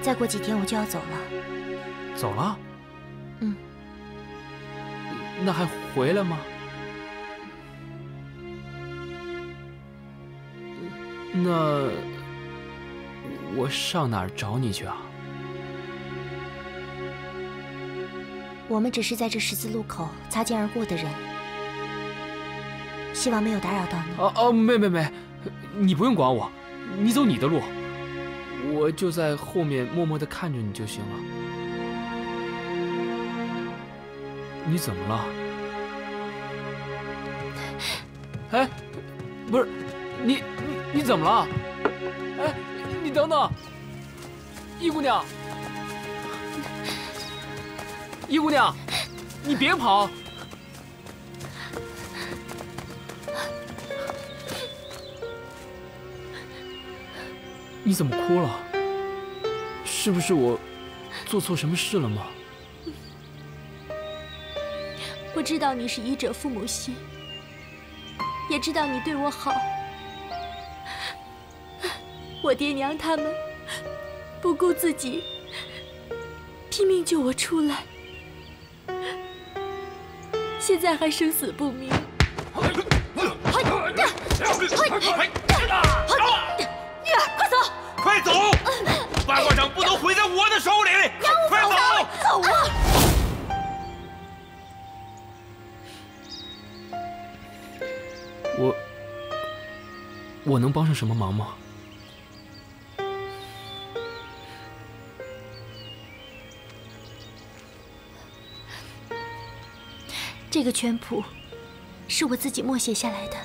再过几天我就要走了。走了？嗯。那还回来吗？那我上哪儿找你去啊？我们只是在这十字路口擦肩而过的人，希望没有打扰到你。哦哦，没没没，你不用管我，你走你的路，我就在后面默默的看着你就行了。你怎么了？哎，不是，你你你怎么了？哎，你等等，易姑娘，易姑娘，你别跑！你怎么哭了？是不是我做错什么事了吗？我知道你是医者父母心，也知道你对我好。我爹娘他们不顾自己，拼命救我出来，现在还生死不明。女儿，快走！快走！八卦掌不能毁在我的手里！快走！走啊！我能帮上什么忙吗？这个圈谱是我自己默写下来的，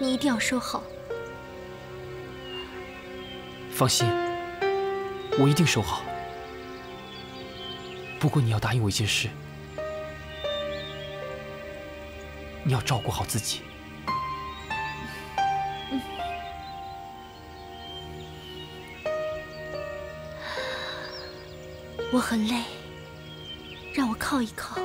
你一定要收好。放心，我一定收好。不过你要答应我一件事，你要照顾好自己。我很累，让我靠一靠。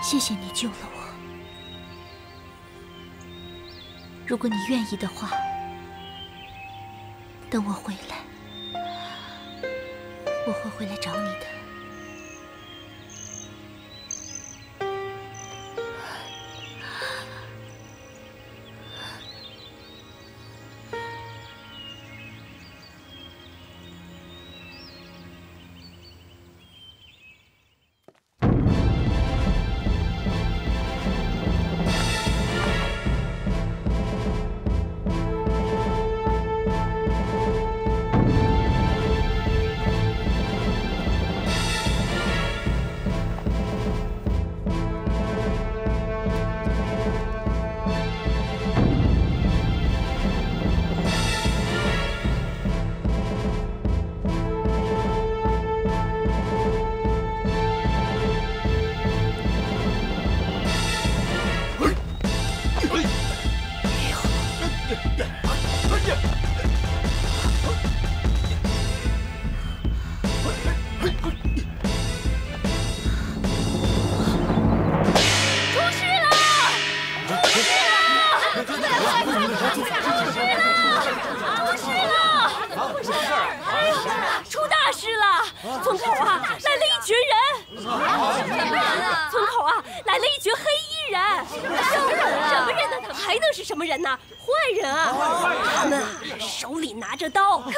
谢谢你救了我。如果你愿意的话，等我回来，我会回来找你的。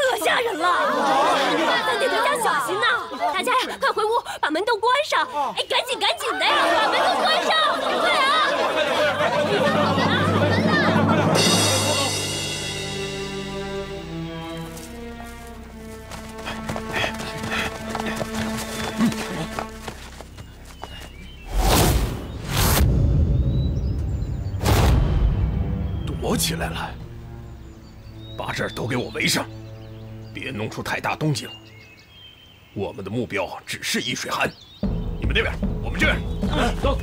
可吓人了。咱得多加小心呐！大家呀，快回屋，把门都关上。哎，赶紧赶紧的呀，把门都关上！快啊！躲起来了，把这儿都给我围上，别弄出太大动静。我们的目标只是易水寒，你们那边，我们这边，走。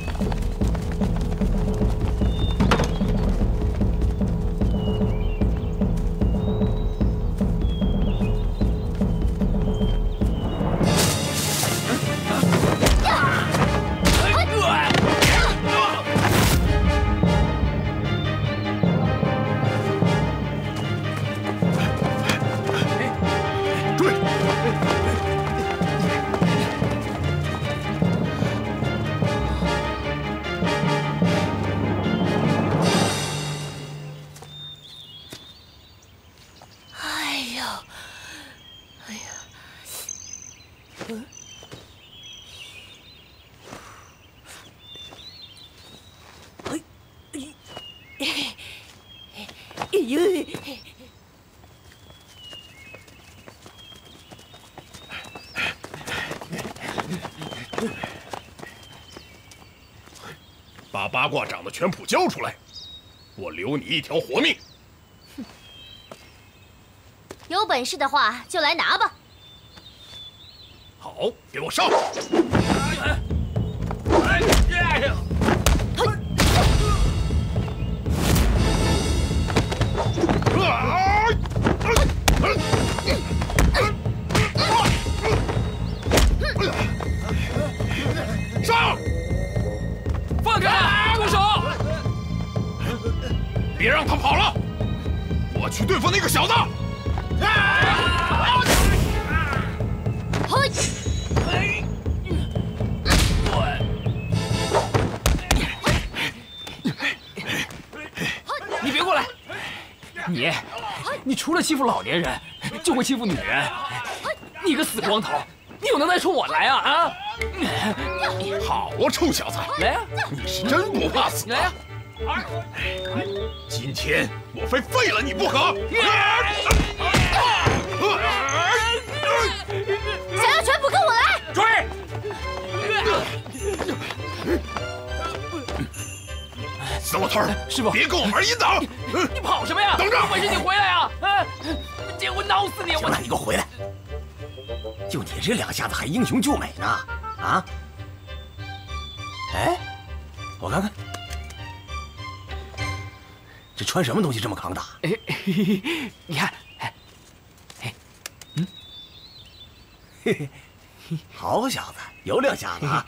的全谱交出来，我留你一条活命。有本事的话就来拿吧！好，给我上！上！老年人，就会欺负女人。你个死光头，你有能耐冲我来啊啊！好啊，臭小子，来呀！你是真不怕死！来呀！今天我非废了你不可！不跟我来！追！死老头儿，师傅，别跟我玩阴党！你跑什么呀？等着，有本事你回来呀！挠死你！行了，你给我回来！就你这两下子还英雄救美呢？啊？哎，我看看，这穿什么东西这么抗打？哎，你看，哎，哎，嗯，嘿嘿，好小子，有两下子啊！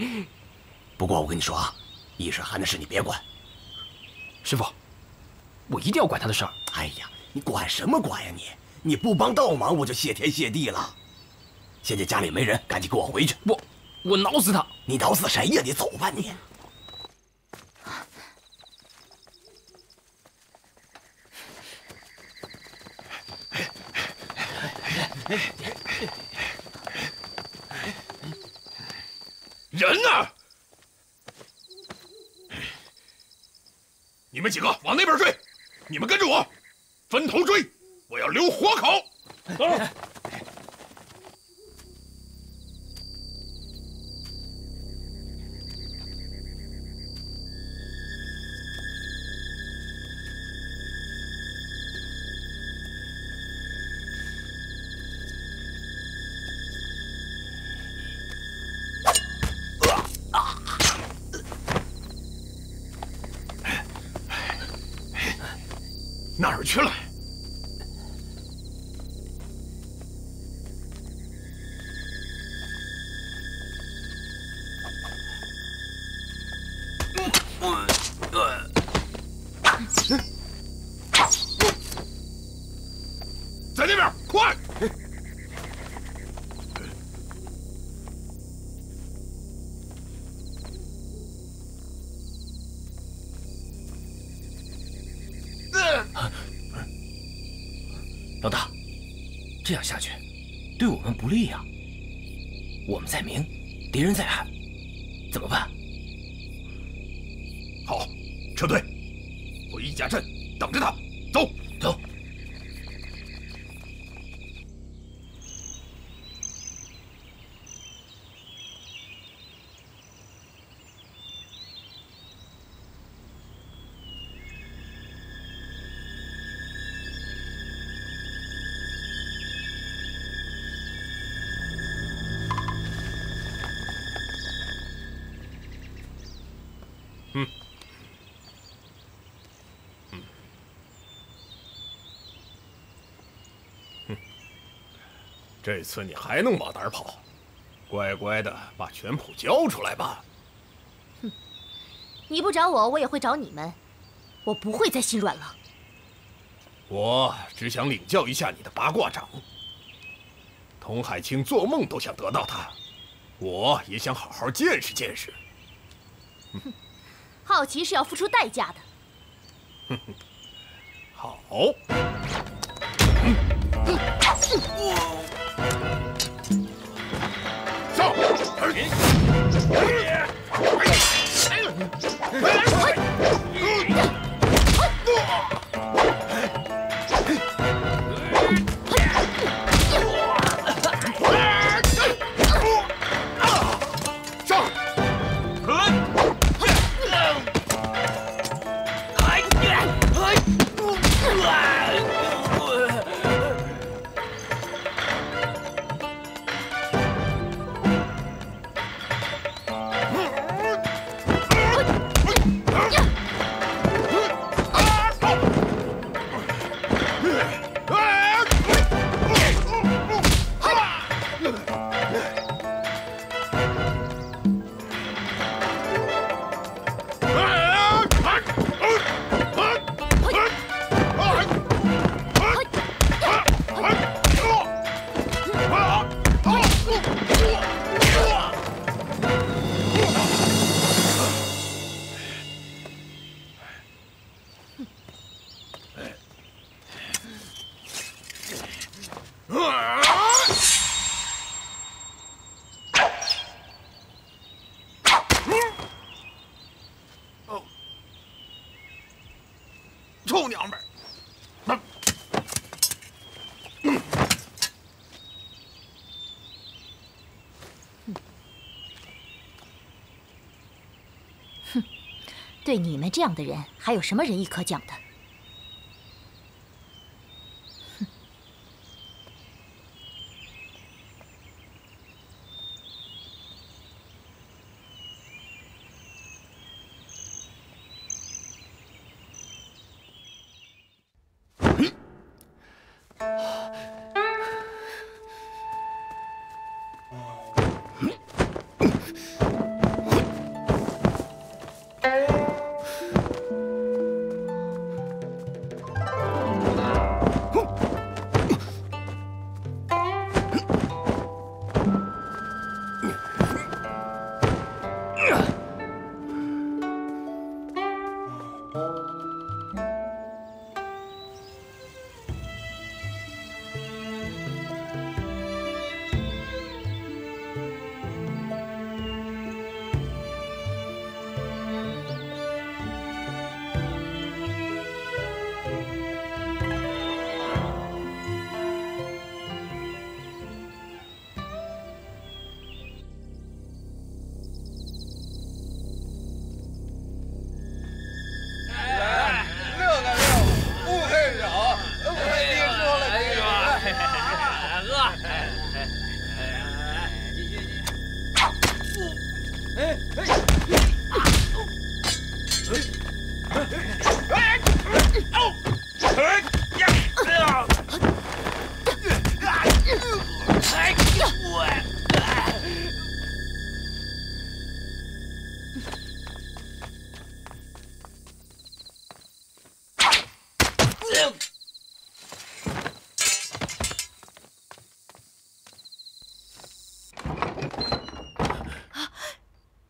不过我跟你说啊，易水寒的事你别管。师傅，我一定要管他的事儿。哎呀，你管什么管呀你？你不帮倒忙，我就谢天谢地了。现在家里没人，赶紧给我回去。我我挠死他！你挠死谁呀？你走吧你。人呢？你们几个往那边追，你们跟着我，分头追，我要留活口。走。这样下去对我们不利呀。我们在明，敌人在暗，嗯，嗯，哼，这次你还能往哪儿跑？乖乖的把全谱交出来吧。哼，你不找我，我也会找你们，我不会再心软了。我只想领教一下你的八卦掌。童海清做梦都想得到它，我也想好好见识见识。哼。好奇是要付出代价的。哼哼，好。上！臭对你们这样的人，还有什么仁义可讲的？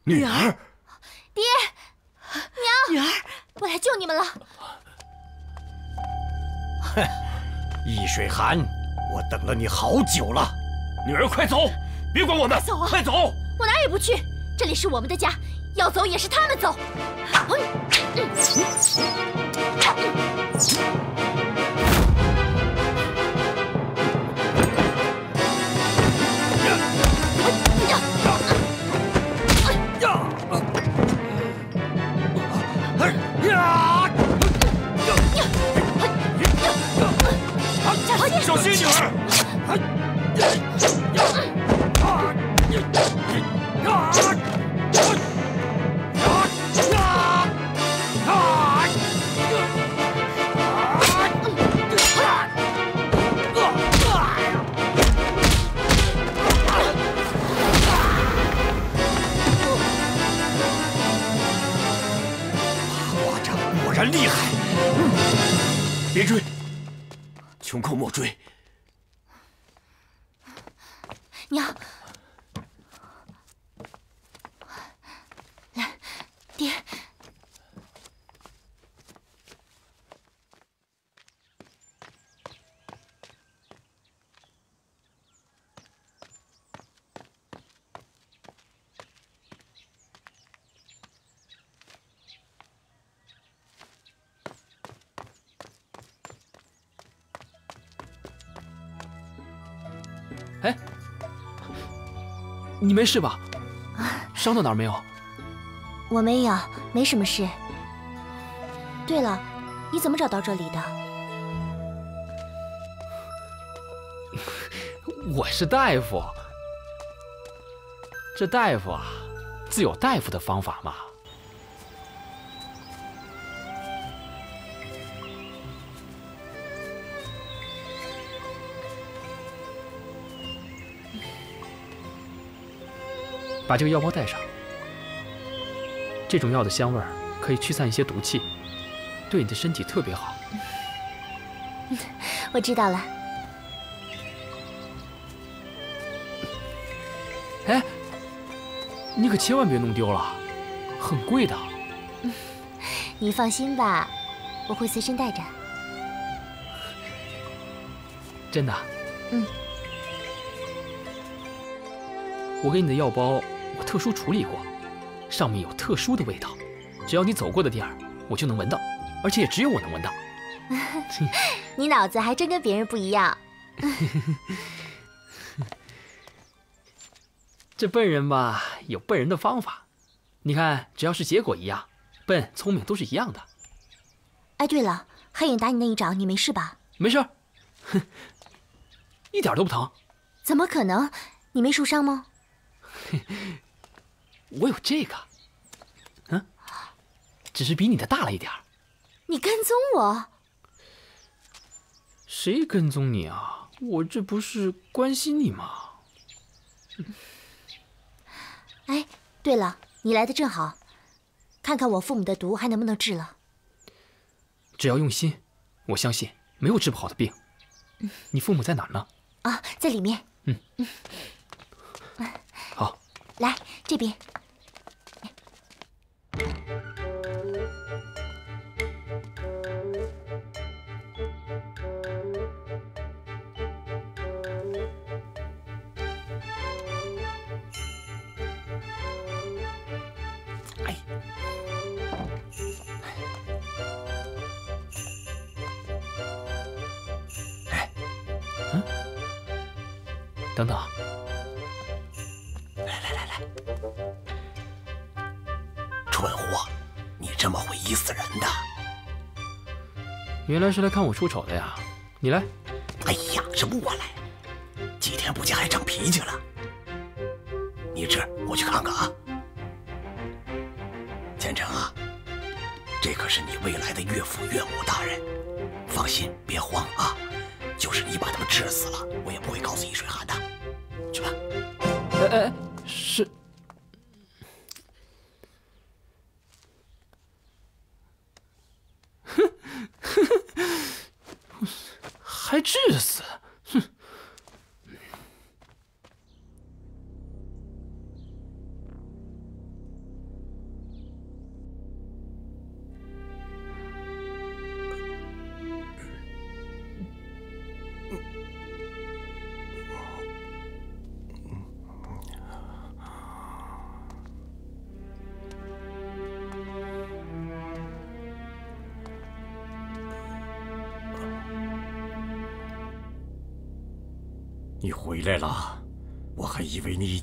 女儿，爹，娘，女儿，我来救你们了。哼，易水寒，我等了你好久了。女儿，快走，别管我们，走啊，快走！我哪也不去，这里是我们的家，要走也是他们走。小穷寇莫追。娘，来，爹，你没事吧？伤到哪儿没有？我没有，没什么事。对了，你怎么找到这里的？我是大夫，这大夫啊，自有大夫的方法嘛。把这个药包带上，这种药的香味儿可以驱散一些毒气，对你的身体特别好。我知道了。哎，你可千万别弄丢了，很贵的。你放心吧，我会随身带着。真的？嗯。我给你的药包，我特殊处理过，上面有特殊的味道，只要你走过的地儿，我就能闻到，而且也只有我能闻到。你脑子还真跟别人不一样。这笨人吧，有笨人的方法。你看，只要是结果一样，笨、聪明都是一样的。哎，对了，黑影打你那一掌，你没事吧？没事，哼，一点都不疼。怎么可能？你没受伤吗？我有这个，嗯，只是比你的大了一点你跟踪我？谁跟踪你啊？我这不是关心你吗？哎，对了，你来的正好，看看我父母的毒还能不能治了。只要用心，我相信没有治不好的病。你父母在哪儿呢？啊，在里面。嗯嗯。来这边。等等，这么会医死人的？原来是来看我出丑的呀！你来。哎呀，什么我来，几天不见还长脾气了。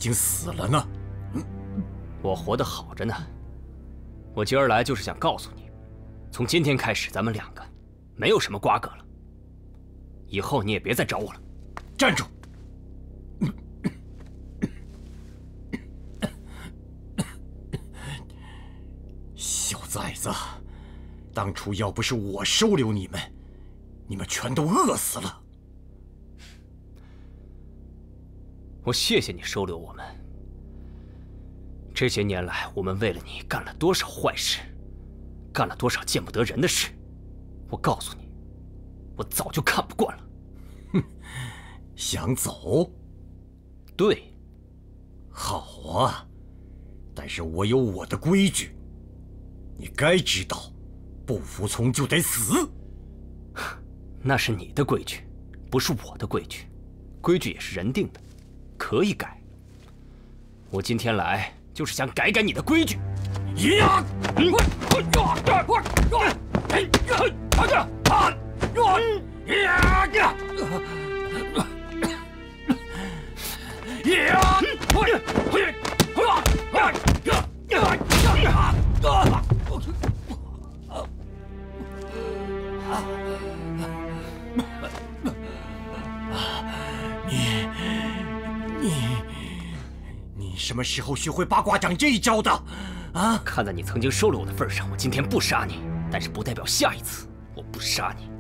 经死了呢。嗯，我活得好着呢。我今儿来就是想告诉你，从今天开始，咱们两个没有什么瓜葛了。以后你也别再找我了。站住！小崽子，当初要不是我收留你们，你们全都饿死了。我谢谢你收留我们。这些年来，我们为了你干了多少坏事，干了多少见不得人的事。我告诉你，我早就看不惯了。哼，想走？对，好啊。但是我有我的规矩，你该知道，不服从就得死。那是你的规矩，不是我的规矩。规矩也是人定的。可以改。我今天来就是想改改你的规矩。呀！什么时候学会八卦掌这一招的？啊！看在你曾经收了我的份上，我今天不杀你，但是不代表下一次我不杀你。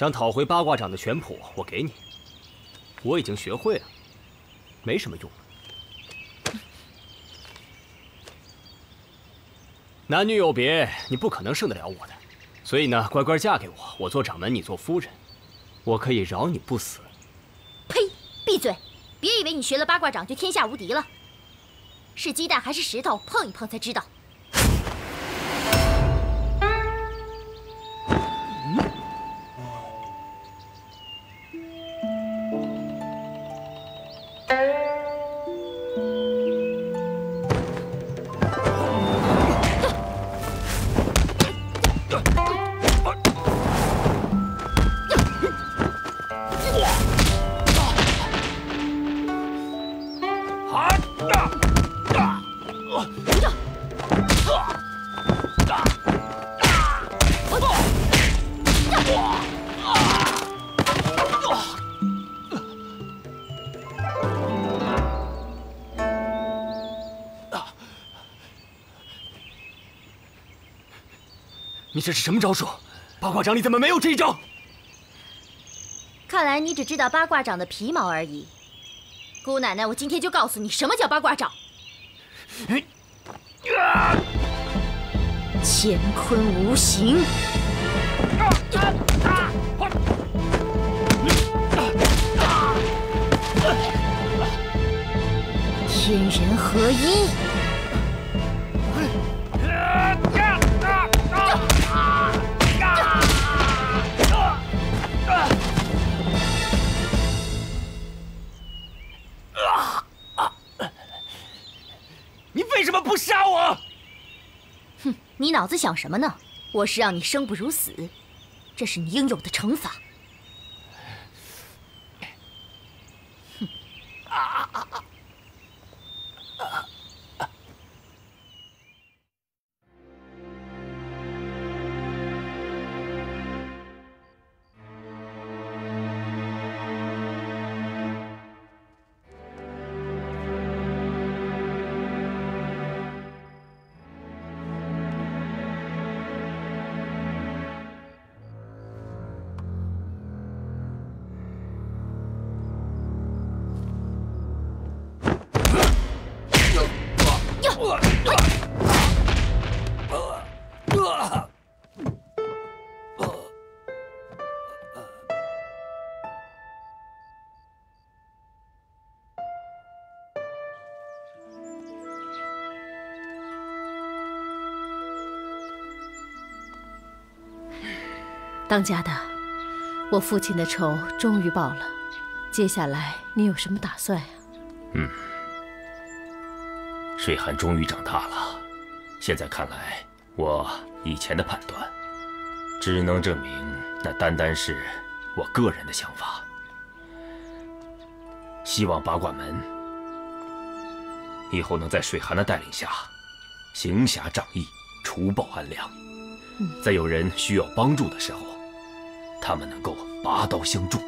想讨回八卦掌的拳谱，我给你。我已经学会了，没什么用。男女有别，你不可能胜得了我的，所以呢，乖乖嫁给我，我做掌门，你做夫人，我可以饶你不死。呸！闭嘴！别以为你学了八卦掌就天下无敌了，是鸡蛋还是石头，碰一碰才知道。你这是什么招数？八卦掌里怎么没有这一招？看来你只知道八卦掌的皮毛而已。姑奶奶，我今天就告诉你什么叫八卦掌。乾坤无形。天人合一。你脑子想什么呢？我是让你生不如死，这是你应有的惩罚。当家的，我父亲的仇终于报了。接下来你有什么打算呀？嗯，水寒终于长大了。现在看来，我以前的判断，只能证明那单单是我个人的想法。希望八卦门以后能在水寒的带领下，行侠仗义，除暴安良。在有人需要帮助的时候，他们能够拔刀相助。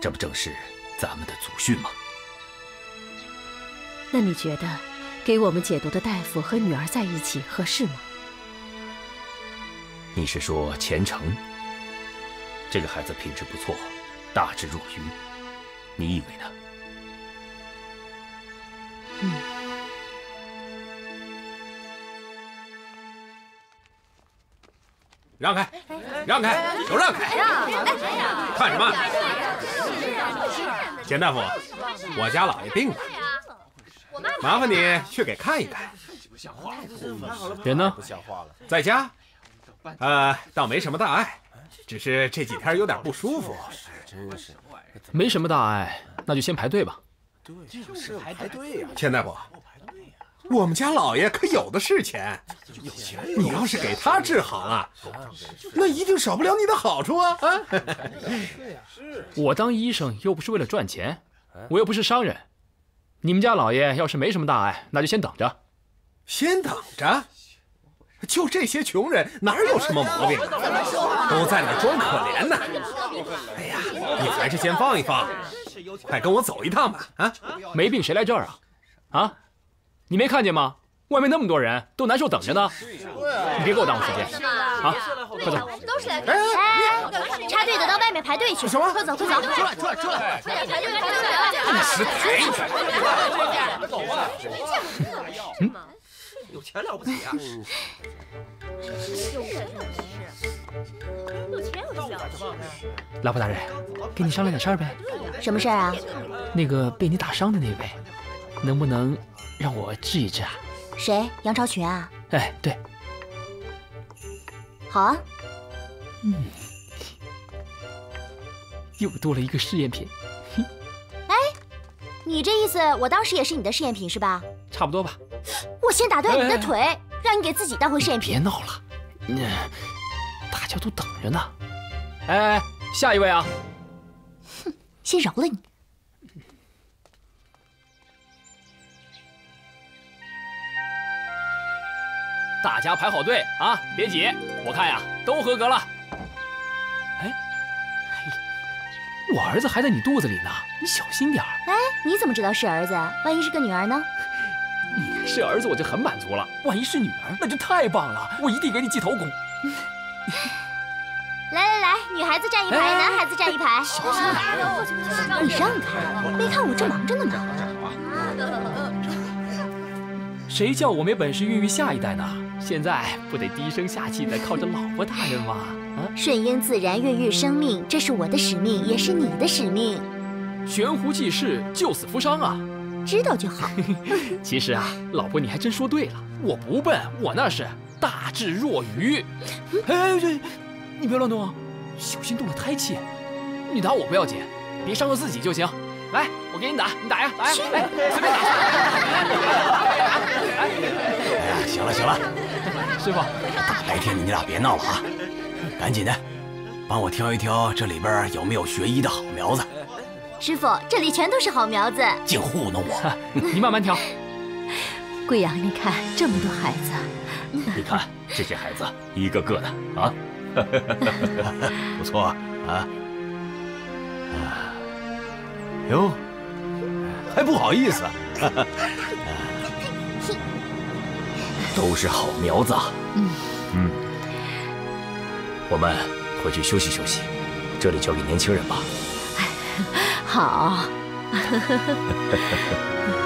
这不正是咱们的祖训吗？那你觉得，给我们解毒的大夫和女儿在一起合适吗？你是说钱程？这个孩子品质不错，大智若愚，你以为呢？嗯。让开，让开，都让开！看什么？钱大夫，我家老爷病了，麻烦你去给看一看。人呢？在家。呃，倒没什么大碍，只是这几天有点不舒服。真是，没什么大碍，那就先排队吧。对，就是排队呀。钱大夫，我们家老爷可有的是钱，你要是给他治好了，那一定少不了你的好处啊！啊，我当医生又不是为了赚钱，我又不是商人。你们家老爷要是没什么大碍，那就先等着。先等着？就这些穷人哪有什么毛病？都在那装可怜呢。哎呀，你还是先放一放，快跟我走一趟吧！啊，没病谁来这儿啊？啊？你没看见吗？外面那么多人都难受等着呢。你别给我耽误时间啊！快走！都是来看。哎，插队的到外面排队去。什么？快走，快走！出来，出来，出来！排队，排队，排队！不识抬举！走吧。嗯。有钱了不起啊！有钱有小老婆大人，跟你商量点事儿呗。什么事儿啊？那个被你打伤的那位，能不能让我治一治啊？谁？杨朝群啊？哎，对。好啊。嗯。又多了一个试验品。哎，你这意思，我当时也是你的试验品是吧？差不多吧。我先打断你的腿，让你给自己当回试验品。别闹了，那大家都等着呢。哎，下一位啊！哼，先饶了你。大家排好队啊，别挤！我看呀，都合格了。哎，我儿子还在你肚子里呢，你小心点儿。哎，你怎么知道是儿子？万一是个女儿呢？是儿子我就很满足了，万一是女儿，那就太棒了，我一定给你记头功。来来来，女孩子站一排，男孩子站一排。小心点你让开，没看我正忙着呢吗？谁叫我没本事孕育下一代呢？现在不得低声下气的靠着老婆大人吗？啊，顺应自然，孕育生命，这是我的使命，也是你的使命。悬壶济世，救死扶伤啊！知道就好。其实啊，老婆你还真说对了，我不笨，我那是大智若愚。哎，这你别乱动啊，小心动了胎气。你打我不要紧，别伤到自己就行。来，我给你打，你打呀，来，来，随便打。哎呀，行了行了，师傅，大白天的你俩别闹了啊！赶紧的，帮我挑一挑这里边有没有学医的好苗子。师傅，这里全都是好苗子，净糊弄我！你慢慢挑。贵阳，你看这么多孩子，你看这些孩子一个个的啊，不错啊。哟，还不好意思，都是好苗子。嗯嗯，我们回去休息休息，这里交给年轻人吧。好。